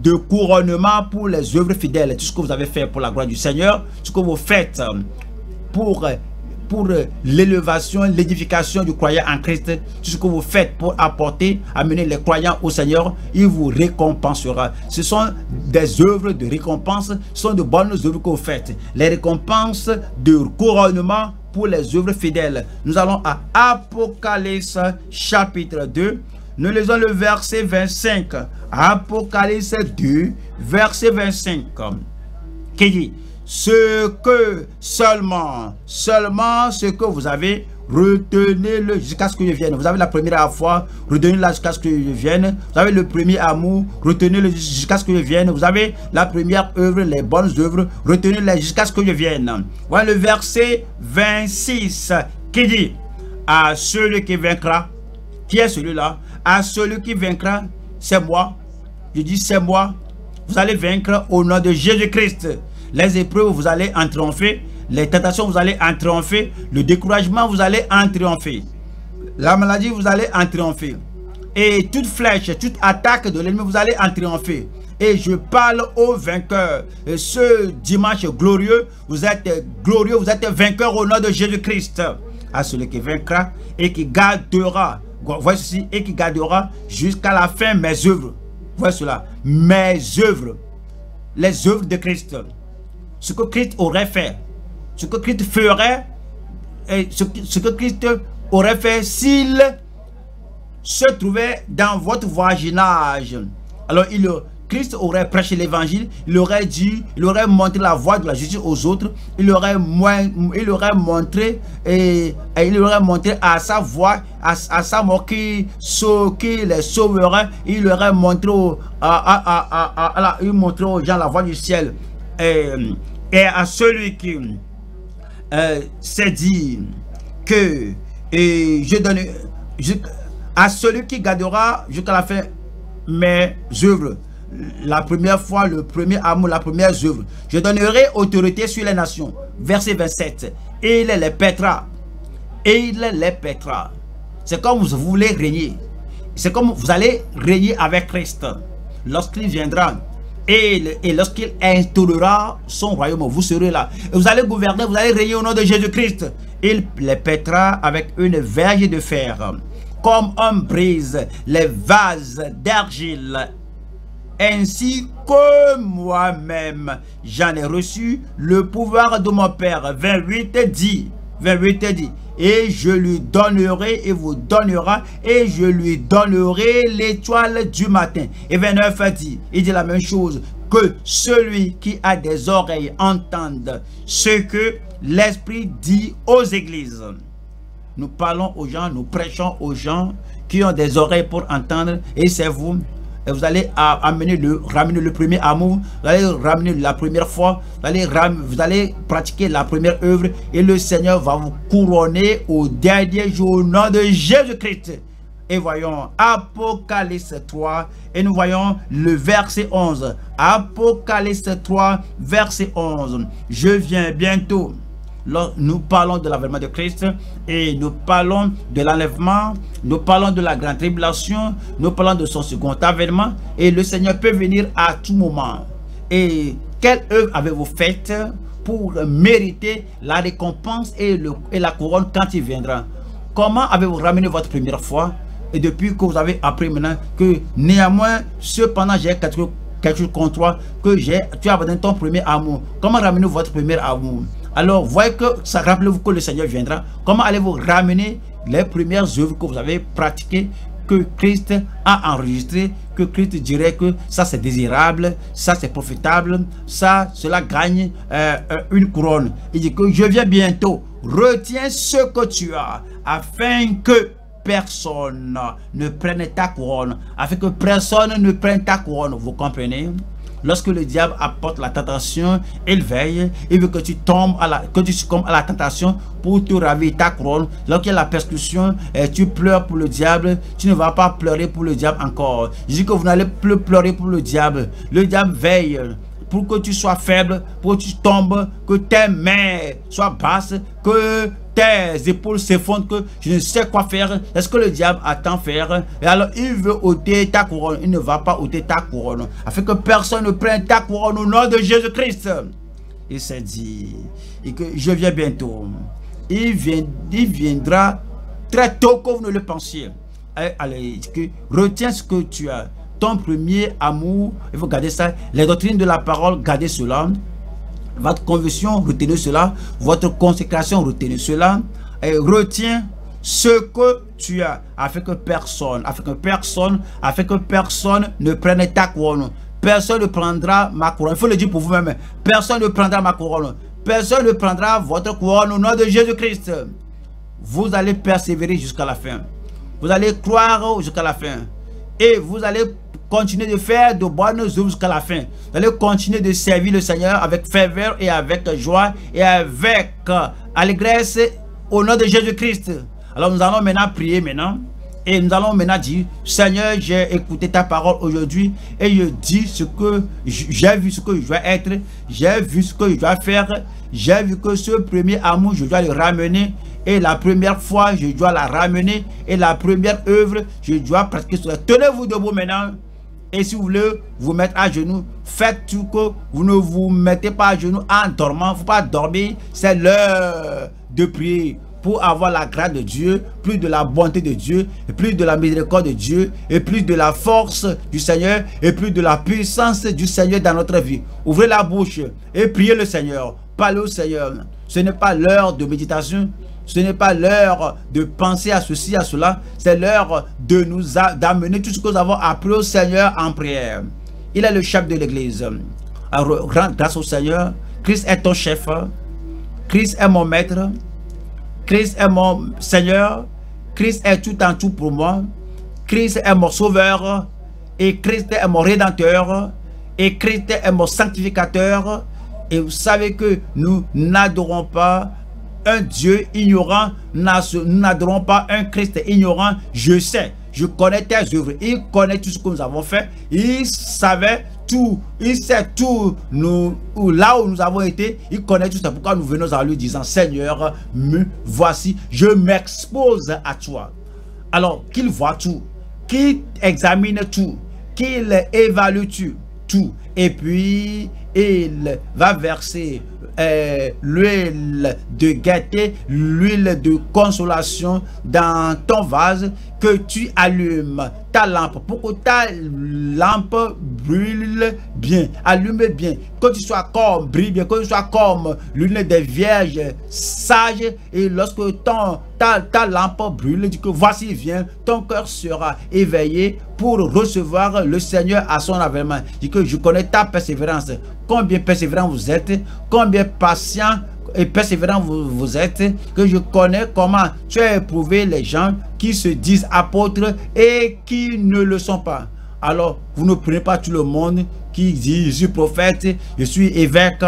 de couronnement pour les œuvres fidèles. Tout ce que vous avez fait pour la gloire du Seigneur, ce que vous faites pour pour l'élévation, l'édification du croyant en Christ, tout ce que vous faites pour apporter, amener les croyants au Seigneur, il vous récompensera. Ce sont des œuvres de récompense, ce sont de bonnes œuvres que vous faites. Les récompenses de couronnement pour les œuvres fidèles. Nous allons à Apocalypse chapitre 2. Nous lisons le verset 25. Apocalypse 2, verset 25. Qui dit ce que seulement, seulement ce que vous avez, retenez-le jusqu'à ce que je vienne. Vous avez la première foi, retenez-la jusqu'à ce que je vienne. Vous avez le premier amour, retenez-le jusqu'à ce que je vienne. Vous avez la première œuvre, les bonnes œuvres, retenez-les jusqu'à ce que je vienne. Voilà le verset 26 qui dit, à celui qui vaincra, qui est celui-là À celui qui vaincra, c'est moi. Je dis c'est moi. Vous allez vaincre au nom de Jésus-Christ. Les épreuves, vous allez en triompher. Les tentations, vous allez en triompher. Le découragement, vous allez en triompher. La maladie, vous allez en triompher. Et toute flèche, toute attaque de l'ennemi, vous allez en triompher. Et je parle aux vainqueurs. Et ce dimanche glorieux, vous êtes glorieux, vous êtes vainqueurs au nom de Jésus-Christ. À celui qui vaincra et qui gardera, voici et qui gardera jusqu'à la fin mes œuvres. Voici cela, mes œuvres, les œuvres de Christ ce que Christ aurait fait, ce que Christ ferait, et ce, que Christ aurait fait s'il se trouvait dans votre voisinage. Alors, Christ aurait prêché l'évangile, il aurait dit, il aurait montré la voie de la justice aux autres, il aurait, il aurait montré et, il aurait montré à sa voix, à, sa mort qui, qui les sauverait, il aurait montré, à, il montrait aux gens la voie du ciel. Et, et à celui qui euh, s'est dit que je donne à celui qui gardera jusqu'à la fin mes œuvres la première fois, le premier amour, la première œuvre. Je donnerai autorité sur les nations. Verset 27. Et il les pètera. Et il les pètera. C'est comme vous voulez régner. C'est comme vous allez régner avec Christ. Lorsqu'il viendra, Et, lorsqu'il instaurera son royaume, vous serez là. Vous allez gouverner, vous allez régner au nom de Jésus-Christ. Il les pètera avec une verge de fer. Comme on brise les vases d'argile ainsi que moi-même, j'en ai reçu le pouvoir de mon Père. 28 dit, 28 dit, et je lui donnerai et vous donnera et je lui donnerai l'étoile du matin. Et 29 dit, il dit la même chose, que celui qui a des oreilles entende ce que l'Esprit dit aux églises. Nous parlons aux gens, nous prêchons aux gens qui ont des oreilles pour entendre et c'est vous et vous allez amener le, ramener le premier amour, vous allez ramener la première fois, vous allez, vous allez pratiquer la première œuvre et le Seigneur va vous couronner au dernier jour au nom de Jésus-Christ. Et voyons Apocalypse 3 et nous voyons le verset 11. Apocalypse 3, verset 11. Je viens bientôt nous parlons de l'avènement de Christ et nous parlons de l'enlèvement, nous parlons de la grande tribulation, nous parlons de son second avènement et le Seigneur peut venir à tout moment. Et quelle œuvre avez-vous faite pour mériter la récompense et, le, la couronne quand il viendra? Comment avez-vous ramené votre première fois et depuis que vous avez appris maintenant que néanmoins, cependant j'ai quelque, quelque chose contre toi, que j'ai, tu as abandonné ton premier amour. Comment ramener votre premier amour? Alors, voyez que ça rappelez-vous que le Seigneur viendra. Comment allez-vous ramener les premières œuvres que vous avez pratiquées que Christ a enregistré, que Christ dirait que ça c'est désirable, ça c'est profitable, ça, cela gagne euh, euh, une couronne. Il dit que je viens bientôt, retiens ce que tu as, afin que personne ne prenne ta couronne, afin que personne ne prenne ta couronne, vous comprenez? Lorsque le diable apporte la tentation, il veille. Il veut que tu tombes à la, que tu succombes à la tentation pour te ravir ta couronne. Lorsqu'il y a la persécution, et tu pleures pour le diable. Tu ne vas pas pleurer pour le diable encore. Je dis que vous n'allez plus pleurer pour le diable. Le diable veille pour que tu sois faible, pour que tu tombes, que tes mains soient basses, que tes épaules s'effondrent, que je ne sais quoi faire. Est-ce que le diable attend faire? Et alors il veut ôter ta couronne. Il ne va pas ôter ta couronne. Afin que personne ne prenne ta couronne au nom de Jésus-Christ. Il s'est dit et que je viens bientôt. Il, vient, il viendra très tôt que vous ne le pensiez. Allez, que, retiens ce que tu as. Ton premier amour, il faut garder ça. Les doctrines de la parole, gardez cela votre conversion, retenez cela. Votre consécration, retenez cela. Et retiens ce que tu as, afin que personne, afin que personne, afin que personne ne prenne ta couronne. Personne ne prendra ma couronne. Il faut le dire pour vous-même. Personne ne prendra ma couronne. Personne ne prendra votre couronne au nom de Jésus-Christ. Vous allez persévérer jusqu'à la fin. Vous allez croire jusqu'à la fin. Et vous allez continuer de faire de bonnes œuvres jusqu'à la fin. Vous allez continuer de servir le Seigneur avec ferveur et avec joie et avec euh, allégresse au nom de Jésus-Christ. Alors nous allons maintenant prier maintenant. Et nous allons maintenant dire, Seigneur, j'ai écouté ta parole aujourd'hui et je dis ce que j'ai vu, ce que je dois être, j'ai vu ce que je dois faire, j'ai vu que ce premier amour, je dois le ramener et la première fois, je dois la ramener et la première œuvre, je dois pratiquer cela. Tenez-vous debout maintenant et si vous voulez vous mettre à genoux, faites tout que vous ne vous mettez pas à genoux en dormant. Faut pas dormir. C'est l'heure de prier pour avoir la grâce de Dieu, plus de la bonté de Dieu, plus de la miséricorde de Dieu, et plus de la force du Seigneur, et plus de la puissance du Seigneur dans notre vie. Ouvrez la bouche et priez le Seigneur. Parlez au Seigneur. Ce n'est pas l'heure de méditation, ce n'est pas l'heure de penser à ceci, à cela. C'est l'heure de nous d'amener tout ce que nous avons appris au Seigneur en prière. Il est le chef de l'église. Grâce au Seigneur, Christ est ton chef. Christ est mon maître. Christ est mon Seigneur. Christ est tout en tout pour moi. Christ est mon sauveur. Et Christ est mon rédempteur. Et Christ est mon sanctificateur. Et vous savez que nous n'adorons pas un Dieu ignorant, nous n'adorons pas un Christ ignorant. Je sais, je connais tes œuvres. Il connaît tout ce que nous avons fait. Il savait tout. Il sait tout. Nous, là où nous avons été, il connaît tout. C'est pourquoi nous venons à lui disant, Seigneur, me voici, je m'expose à toi. Alors qu'il voit tout, qu'il examine tout, qu'il évalue tout, tout. Et puis, il va verser euh, l'huile de gaieté, l'huile de consolation dans ton vase que tu allumes. Ta lampe pour que ta lampe brûle bien, allume bien, que tu sois comme, brille bien, que tu sois comme l'une des vierges sages et lorsque ton, ta, ta lampe brûle, dit que voici vient, ton cœur sera éveillé pour recevoir le Seigneur à son avènement. Dit que je connais ta persévérance, combien persévérant vous êtes, combien patient et persévérant vous, vous, êtes, que je connais comment tu as éprouvé les gens qui se disent apôtres et qui ne le sont pas. Alors, vous ne prenez pas tout le monde qui dit, je suis prophète, je suis évêque,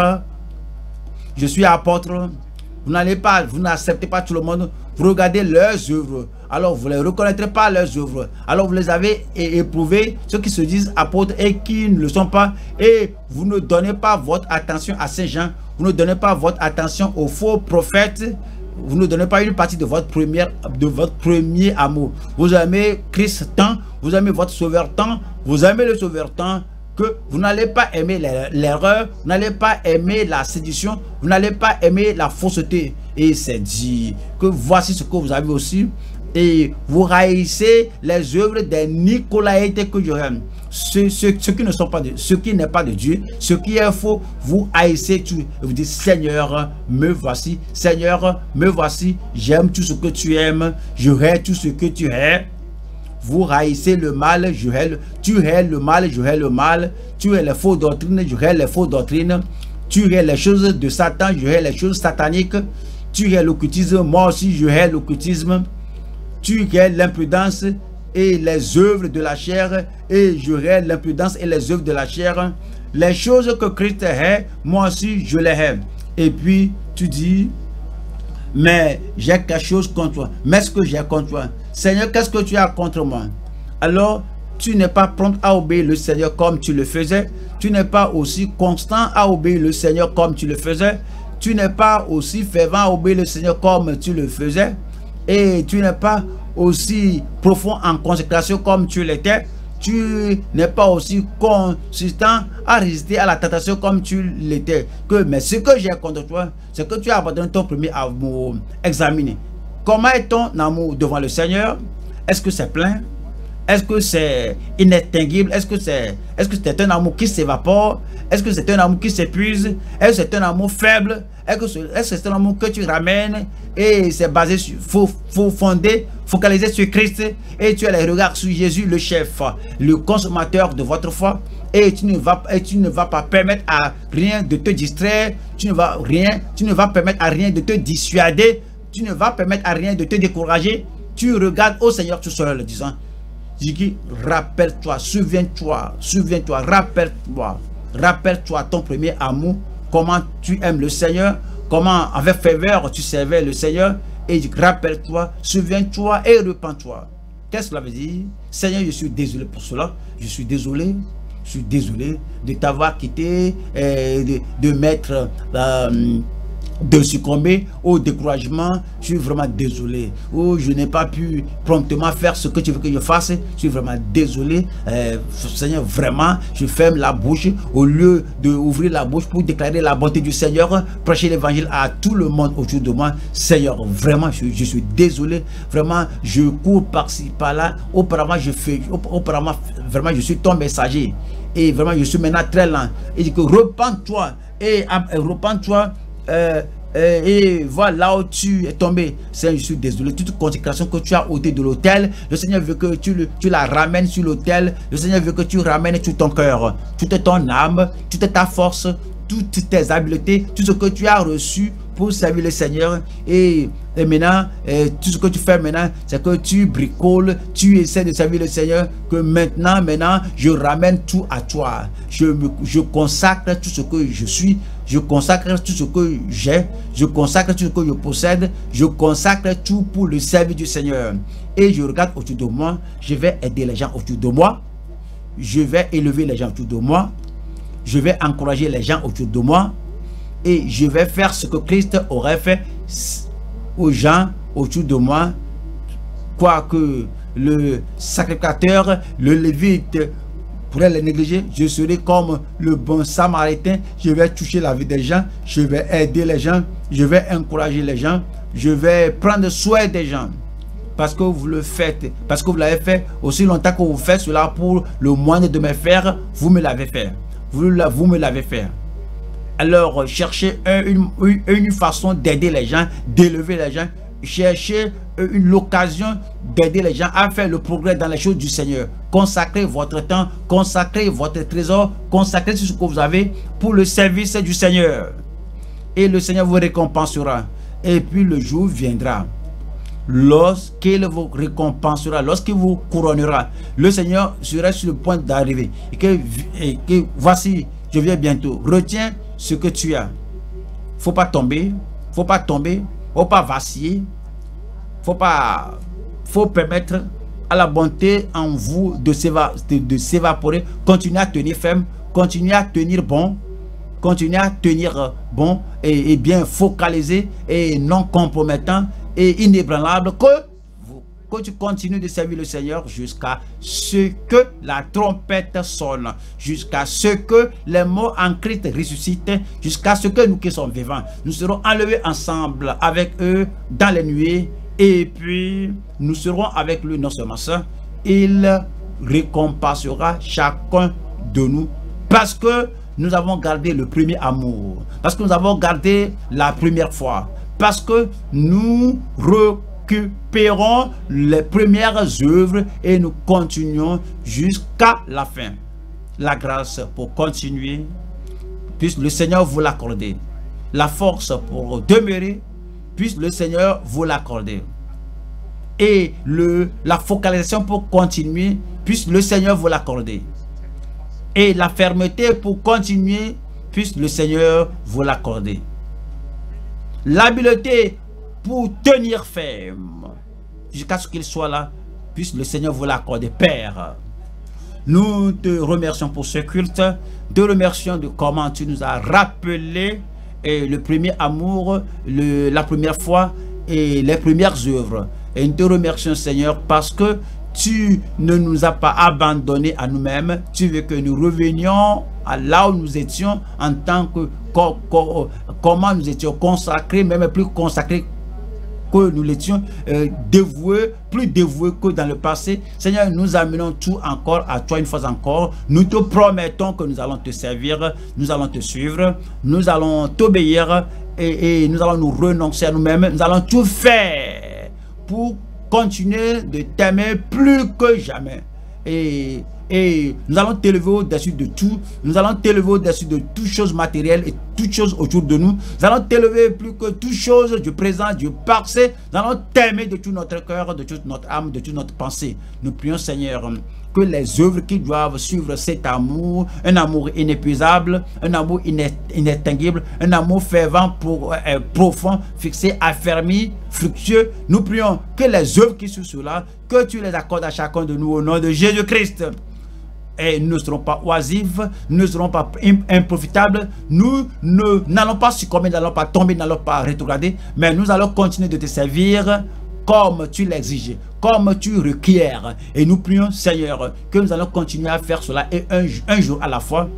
je suis apôtre. Vous n'acceptez pas tout le monde. Vous regardez leurs œuvres. Alors, vous ne les reconnaîtrez pas leurs œuvres. Alors, vous les avez éprouvés, ceux qui se disent apôtres et qui ne le sont pas. Et vous ne donnez pas votre attention à ces gens vous ne donnez pas votre attention aux faux prophètes, vous ne donnez pas une partie de votre, première, de votre premier amour. Vous aimez Christ tant, vous aimez votre sauveur tant, vous aimez le sauveur tant, que vous n'allez pas aimer l'erreur, vous n'allez pas aimer la séduction, vous n'allez pas aimer la fausseté. Et c'est dit que voici ce que vous avez aussi. Et vous raïssez les œuvres des Nicolaïtes que je aime ceux, qui ne sont pas de, ce qui n'est pas de Dieu, ce qui est faux, vous haïssez tout. Vous dites, Seigneur, me voici. Seigneur, me voici. J'aime tout ce que tu aimes. Je hais tout ce que tu hais. Vous haïssez le mal, je hais le, tu hais le mal, je hais le mal. Tu hais les faux doctrines, je hais les faux doctrines. Tu hais les choses de Satan, je hais les choses sataniques. Tu hais l'occultisme, moi aussi je hais l'occultisme. Tu hais l'impudence, et les œuvres de la chair, et j'aurai l'impudence et les œuvres de la chair. Les choses que Christ hait, moi aussi je les hais. Et puis tu dis, mais j'ai quelque chose contre toi. Mais ce que j'ai contre toi Seigneur, qu'est-ce que tu as contre moi? Alors, tu n'es pas prompt à obéir le Seigneur comme tu le faisais. Tu n'es pas aussi constant à obéir le Seigneur comme tu le faisais. Tu n'es pas aussi fervent à obéir le Seigneur comme tu le faisais. Et tu n'es pas aussi profond en consécration comme tu l'étais, tu n'es pas aussi consistant à résister à la tentation comme tu l'étais. Mais ce que j'ai contre toi, c'est que tu as abandonné ton premier amour. Examiner. Comment est ton amour devant le Seigneur? Est-ce que c'est plein? Est-ce que c'est inéteignible Est-ce que c'est est -ce c'est un amour qui s'évapore? Est-ce que c'est un amour qui s'épuise? Est-ce que c'est un amour faible? Est-ce que c'est un amour que tu ramènes? Et c'est basé sur, faut, faut fonder, focaliser sur Christ. Et tu as les regards sur Jésus, le chef, le consommateur de votre foi. Et tu ne vas, et tu ne vas pas permettre à rien de te distraire, tu ne vas rien, tu ne vas permettre à rien de te dissuader, tu ne vas permettre à rien de te décourager. Tu regardes au Seigneur tout seul, disant, dis rappelle-toi, souviens-toi, souviens-toi, rappelle-toi, rappelle-toi ton premier amour, comment tu aimes le Seigneur, comment avec ferveur tu servais le Seigneur et rappelle-toi, souviens-toi et repens-toi. Qu'est-ce que cela veut dire? Seigneur, je suis désolé pour cela. Je suis désolé. Je suis désolé de t'avoir quitté, et de, de mettre euh, de succomber au découragement. Je suis vraiment désolé. Oh, je n'ai pas pu promptement faire ce que tu veux que je fasse. Je suis vraiment désolé. Euh, Seigneur, vraiment, je ferme la bouche au lieu d'ouvrir la bouche pour déclarer la bonté du Seigneur, prêcher l'évangile à tout le monde autour de moi. Seigneur, vraiment, je, suis désolé. Vraiment, je cours par-ci, par-là. Auparavant, je fais, vraiment, je suis ton messager. Et vraiment, je suis maintenant très lent. Et dit que repends-toi et repends-toi euh, euh, et voilà là où tu es tombé. Seigneur, je suis désolé. Toute consécration que tu as ôté de l'autel, le Seigneur veut que tu, tu la ramènes sur l'autel. Le Seigneur veut que tu ramènes tout ton cœur, toute ton âme, toute ta force, toutes tes habiletés, tout ce que tu as reçu pour servir le Seigneur. Et, maintenant, tout ce que tu fais maintenant, c'est que tu bricoles, tu essaies de servir le Seigneur. Que maintenant, maintenant, je ramène tout à toi. Je, je consacre tout ce que je suis. Je consacre tout ce que j'ai. Je consacre tout ce que je possède. Je consacre tout pour le service du Seigneur. Et je regarde autour de moi. Je vais aider les gens autour de moi. Je vais élever les gens autour de moi. Je vais encourager les gens autour de moi et je vais faire ce que Christ aurait fait aux gens autour de moi. Quoique le sacrificateur, le lévite, pourrais les négliger. Je serai comme le bon samaritain. Je vais toucher la vie des gens. Je vais aider les gens. Je vais encourager les gens. Je vais prendre soin des gens. Parce que vous le faites. Parce que vous l'avez fait aussi longtemps que vous faites cela pour le moindre de mes frères. Vous me l'avez fait. Vous, vous me l'avez fait. Alors, cherchez une, une façon d'aider les gens, d'élever les gens. Cherchez une l'occasion d'aider les gens à faire le progrès dans les choses du Seigneur. Consacrez votre temps, consacrez votre trésor, consacrez ce que vous avez pour le service du Seigneur. Et le Seigneur vous récompensera. Et puis le jour viendra. Lorsqu'il vous récompensera, lorsqu'il vous couronnera, le Seigneur sera sur le point d'arriver. Et que, et que voici, je viens bientôt. Retiens ce que tu as. Faut pas tomber, faut pas tomber, faut pas vaciller, faut pas, faut permettre à la bonté en vous de s'évaporer. Continuez à tenir ferme, continuez à tenir bon, continuez à tenir bon et, bien focalisé et non compromettant et inébranlable que que tu continues de servir le Seigneur jusqu'à ce que la trompette sonne, jusqu'à ce que les mots en Christ ressuscitent, jusqu'à ce que nous qui sommes vivants, nous serons enlevés ensemble avec eux dans les nuées et puis, nous serons avec lui non seulement ça, il récompensera chacun de nous parce que nous avons gardé le premier amour, parce que nous avons gardé la première foi, parce que nous récupérons les premières œuvres et nous continuons jusqu'à la fin. La grâce pour continuer, puisse le Seigneur vous l'accorder. La force pour demeurer, puisse le Seigneur vous l'accorder. Et le, la focalisation pour continuer, puisse le Seigneur vous l'accorder. Et la fermeté pour continuer, puisse le Seigneur vous l'accorder. L'habileté tenir ferme, jusqu'à ce qu'il soit là, puisse le Seigneur vous l'accorder. Père, nous te remercions pour ce culte, te remercions de comment tu nous as rappelé et le premier amour, le, la première fois et les premières œuvres. Et nous te remercions Seigneur parce que tu ne nous as pas abandonnés à nous-mêmes. Tu veux que nous revenions à là où nous étions en tant que comment nous étions consacrés, même plus consacrés que nous l'étions euh, dévoués, plus dévoués que dans le passé. Seigneur, nous amenons tout encore à toi une fois encore. Nous te promettons que nous allons te servir, nous allons te suivre, nous allons t'obéir et, et nous allons nous renoncer à nous-mêmes. Nous allons tout faire pour continuer de t'aimer plus que jamais. Et et nous allons t'élever au-dessus de tout. Nous allons t'élever au-dessus de toutes choses matérielles et toutes choses autour de nous. Nous allons t'élever plus que toutes choses du présent, du passé. Nous allons t'aimer de tout notre cœur, de toute notre âme, de toute notre pensée. Nous prions Seigneur que les œuvres qui doivent suivre cet amour, un amour inépuisable, un amour inéteignible, un amour fervent, pour, euh, profond, fixé, affermi, fructueux. Nous prions que les œuvres qui sont cela, que tu les accordes à chacun de nous au nom de Jésus-Christ et ne serons pas oisifs, nous ne serons pas improfitables, nous n'allons pas succomber, n'allons pas tomber, n'allons pas rétrograder, mais nous allons continuer de te servir comme tu l'exiges, comme tu requiers. Et nous prions, Seigneur, que nous allons continuer à faire cela et un, jour à la fois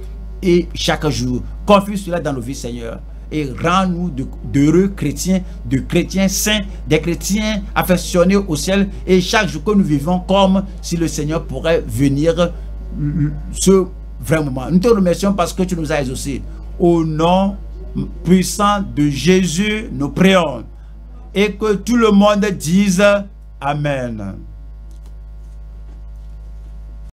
et chaque jour. Confie cela dans nos vies, Seigneur. Et rends-nous d'heureux chrétiens, de chrétiens saints, des chrétiens affectionnés au ciel. Et chaque jour que nous vivons comme si le Seigneur pourrait venir ce vrai moment. Nous te remercions parce que tu nous as exaucés. Au nom puissant de Jésus, nous prions. Et que tout le monde dise Amen.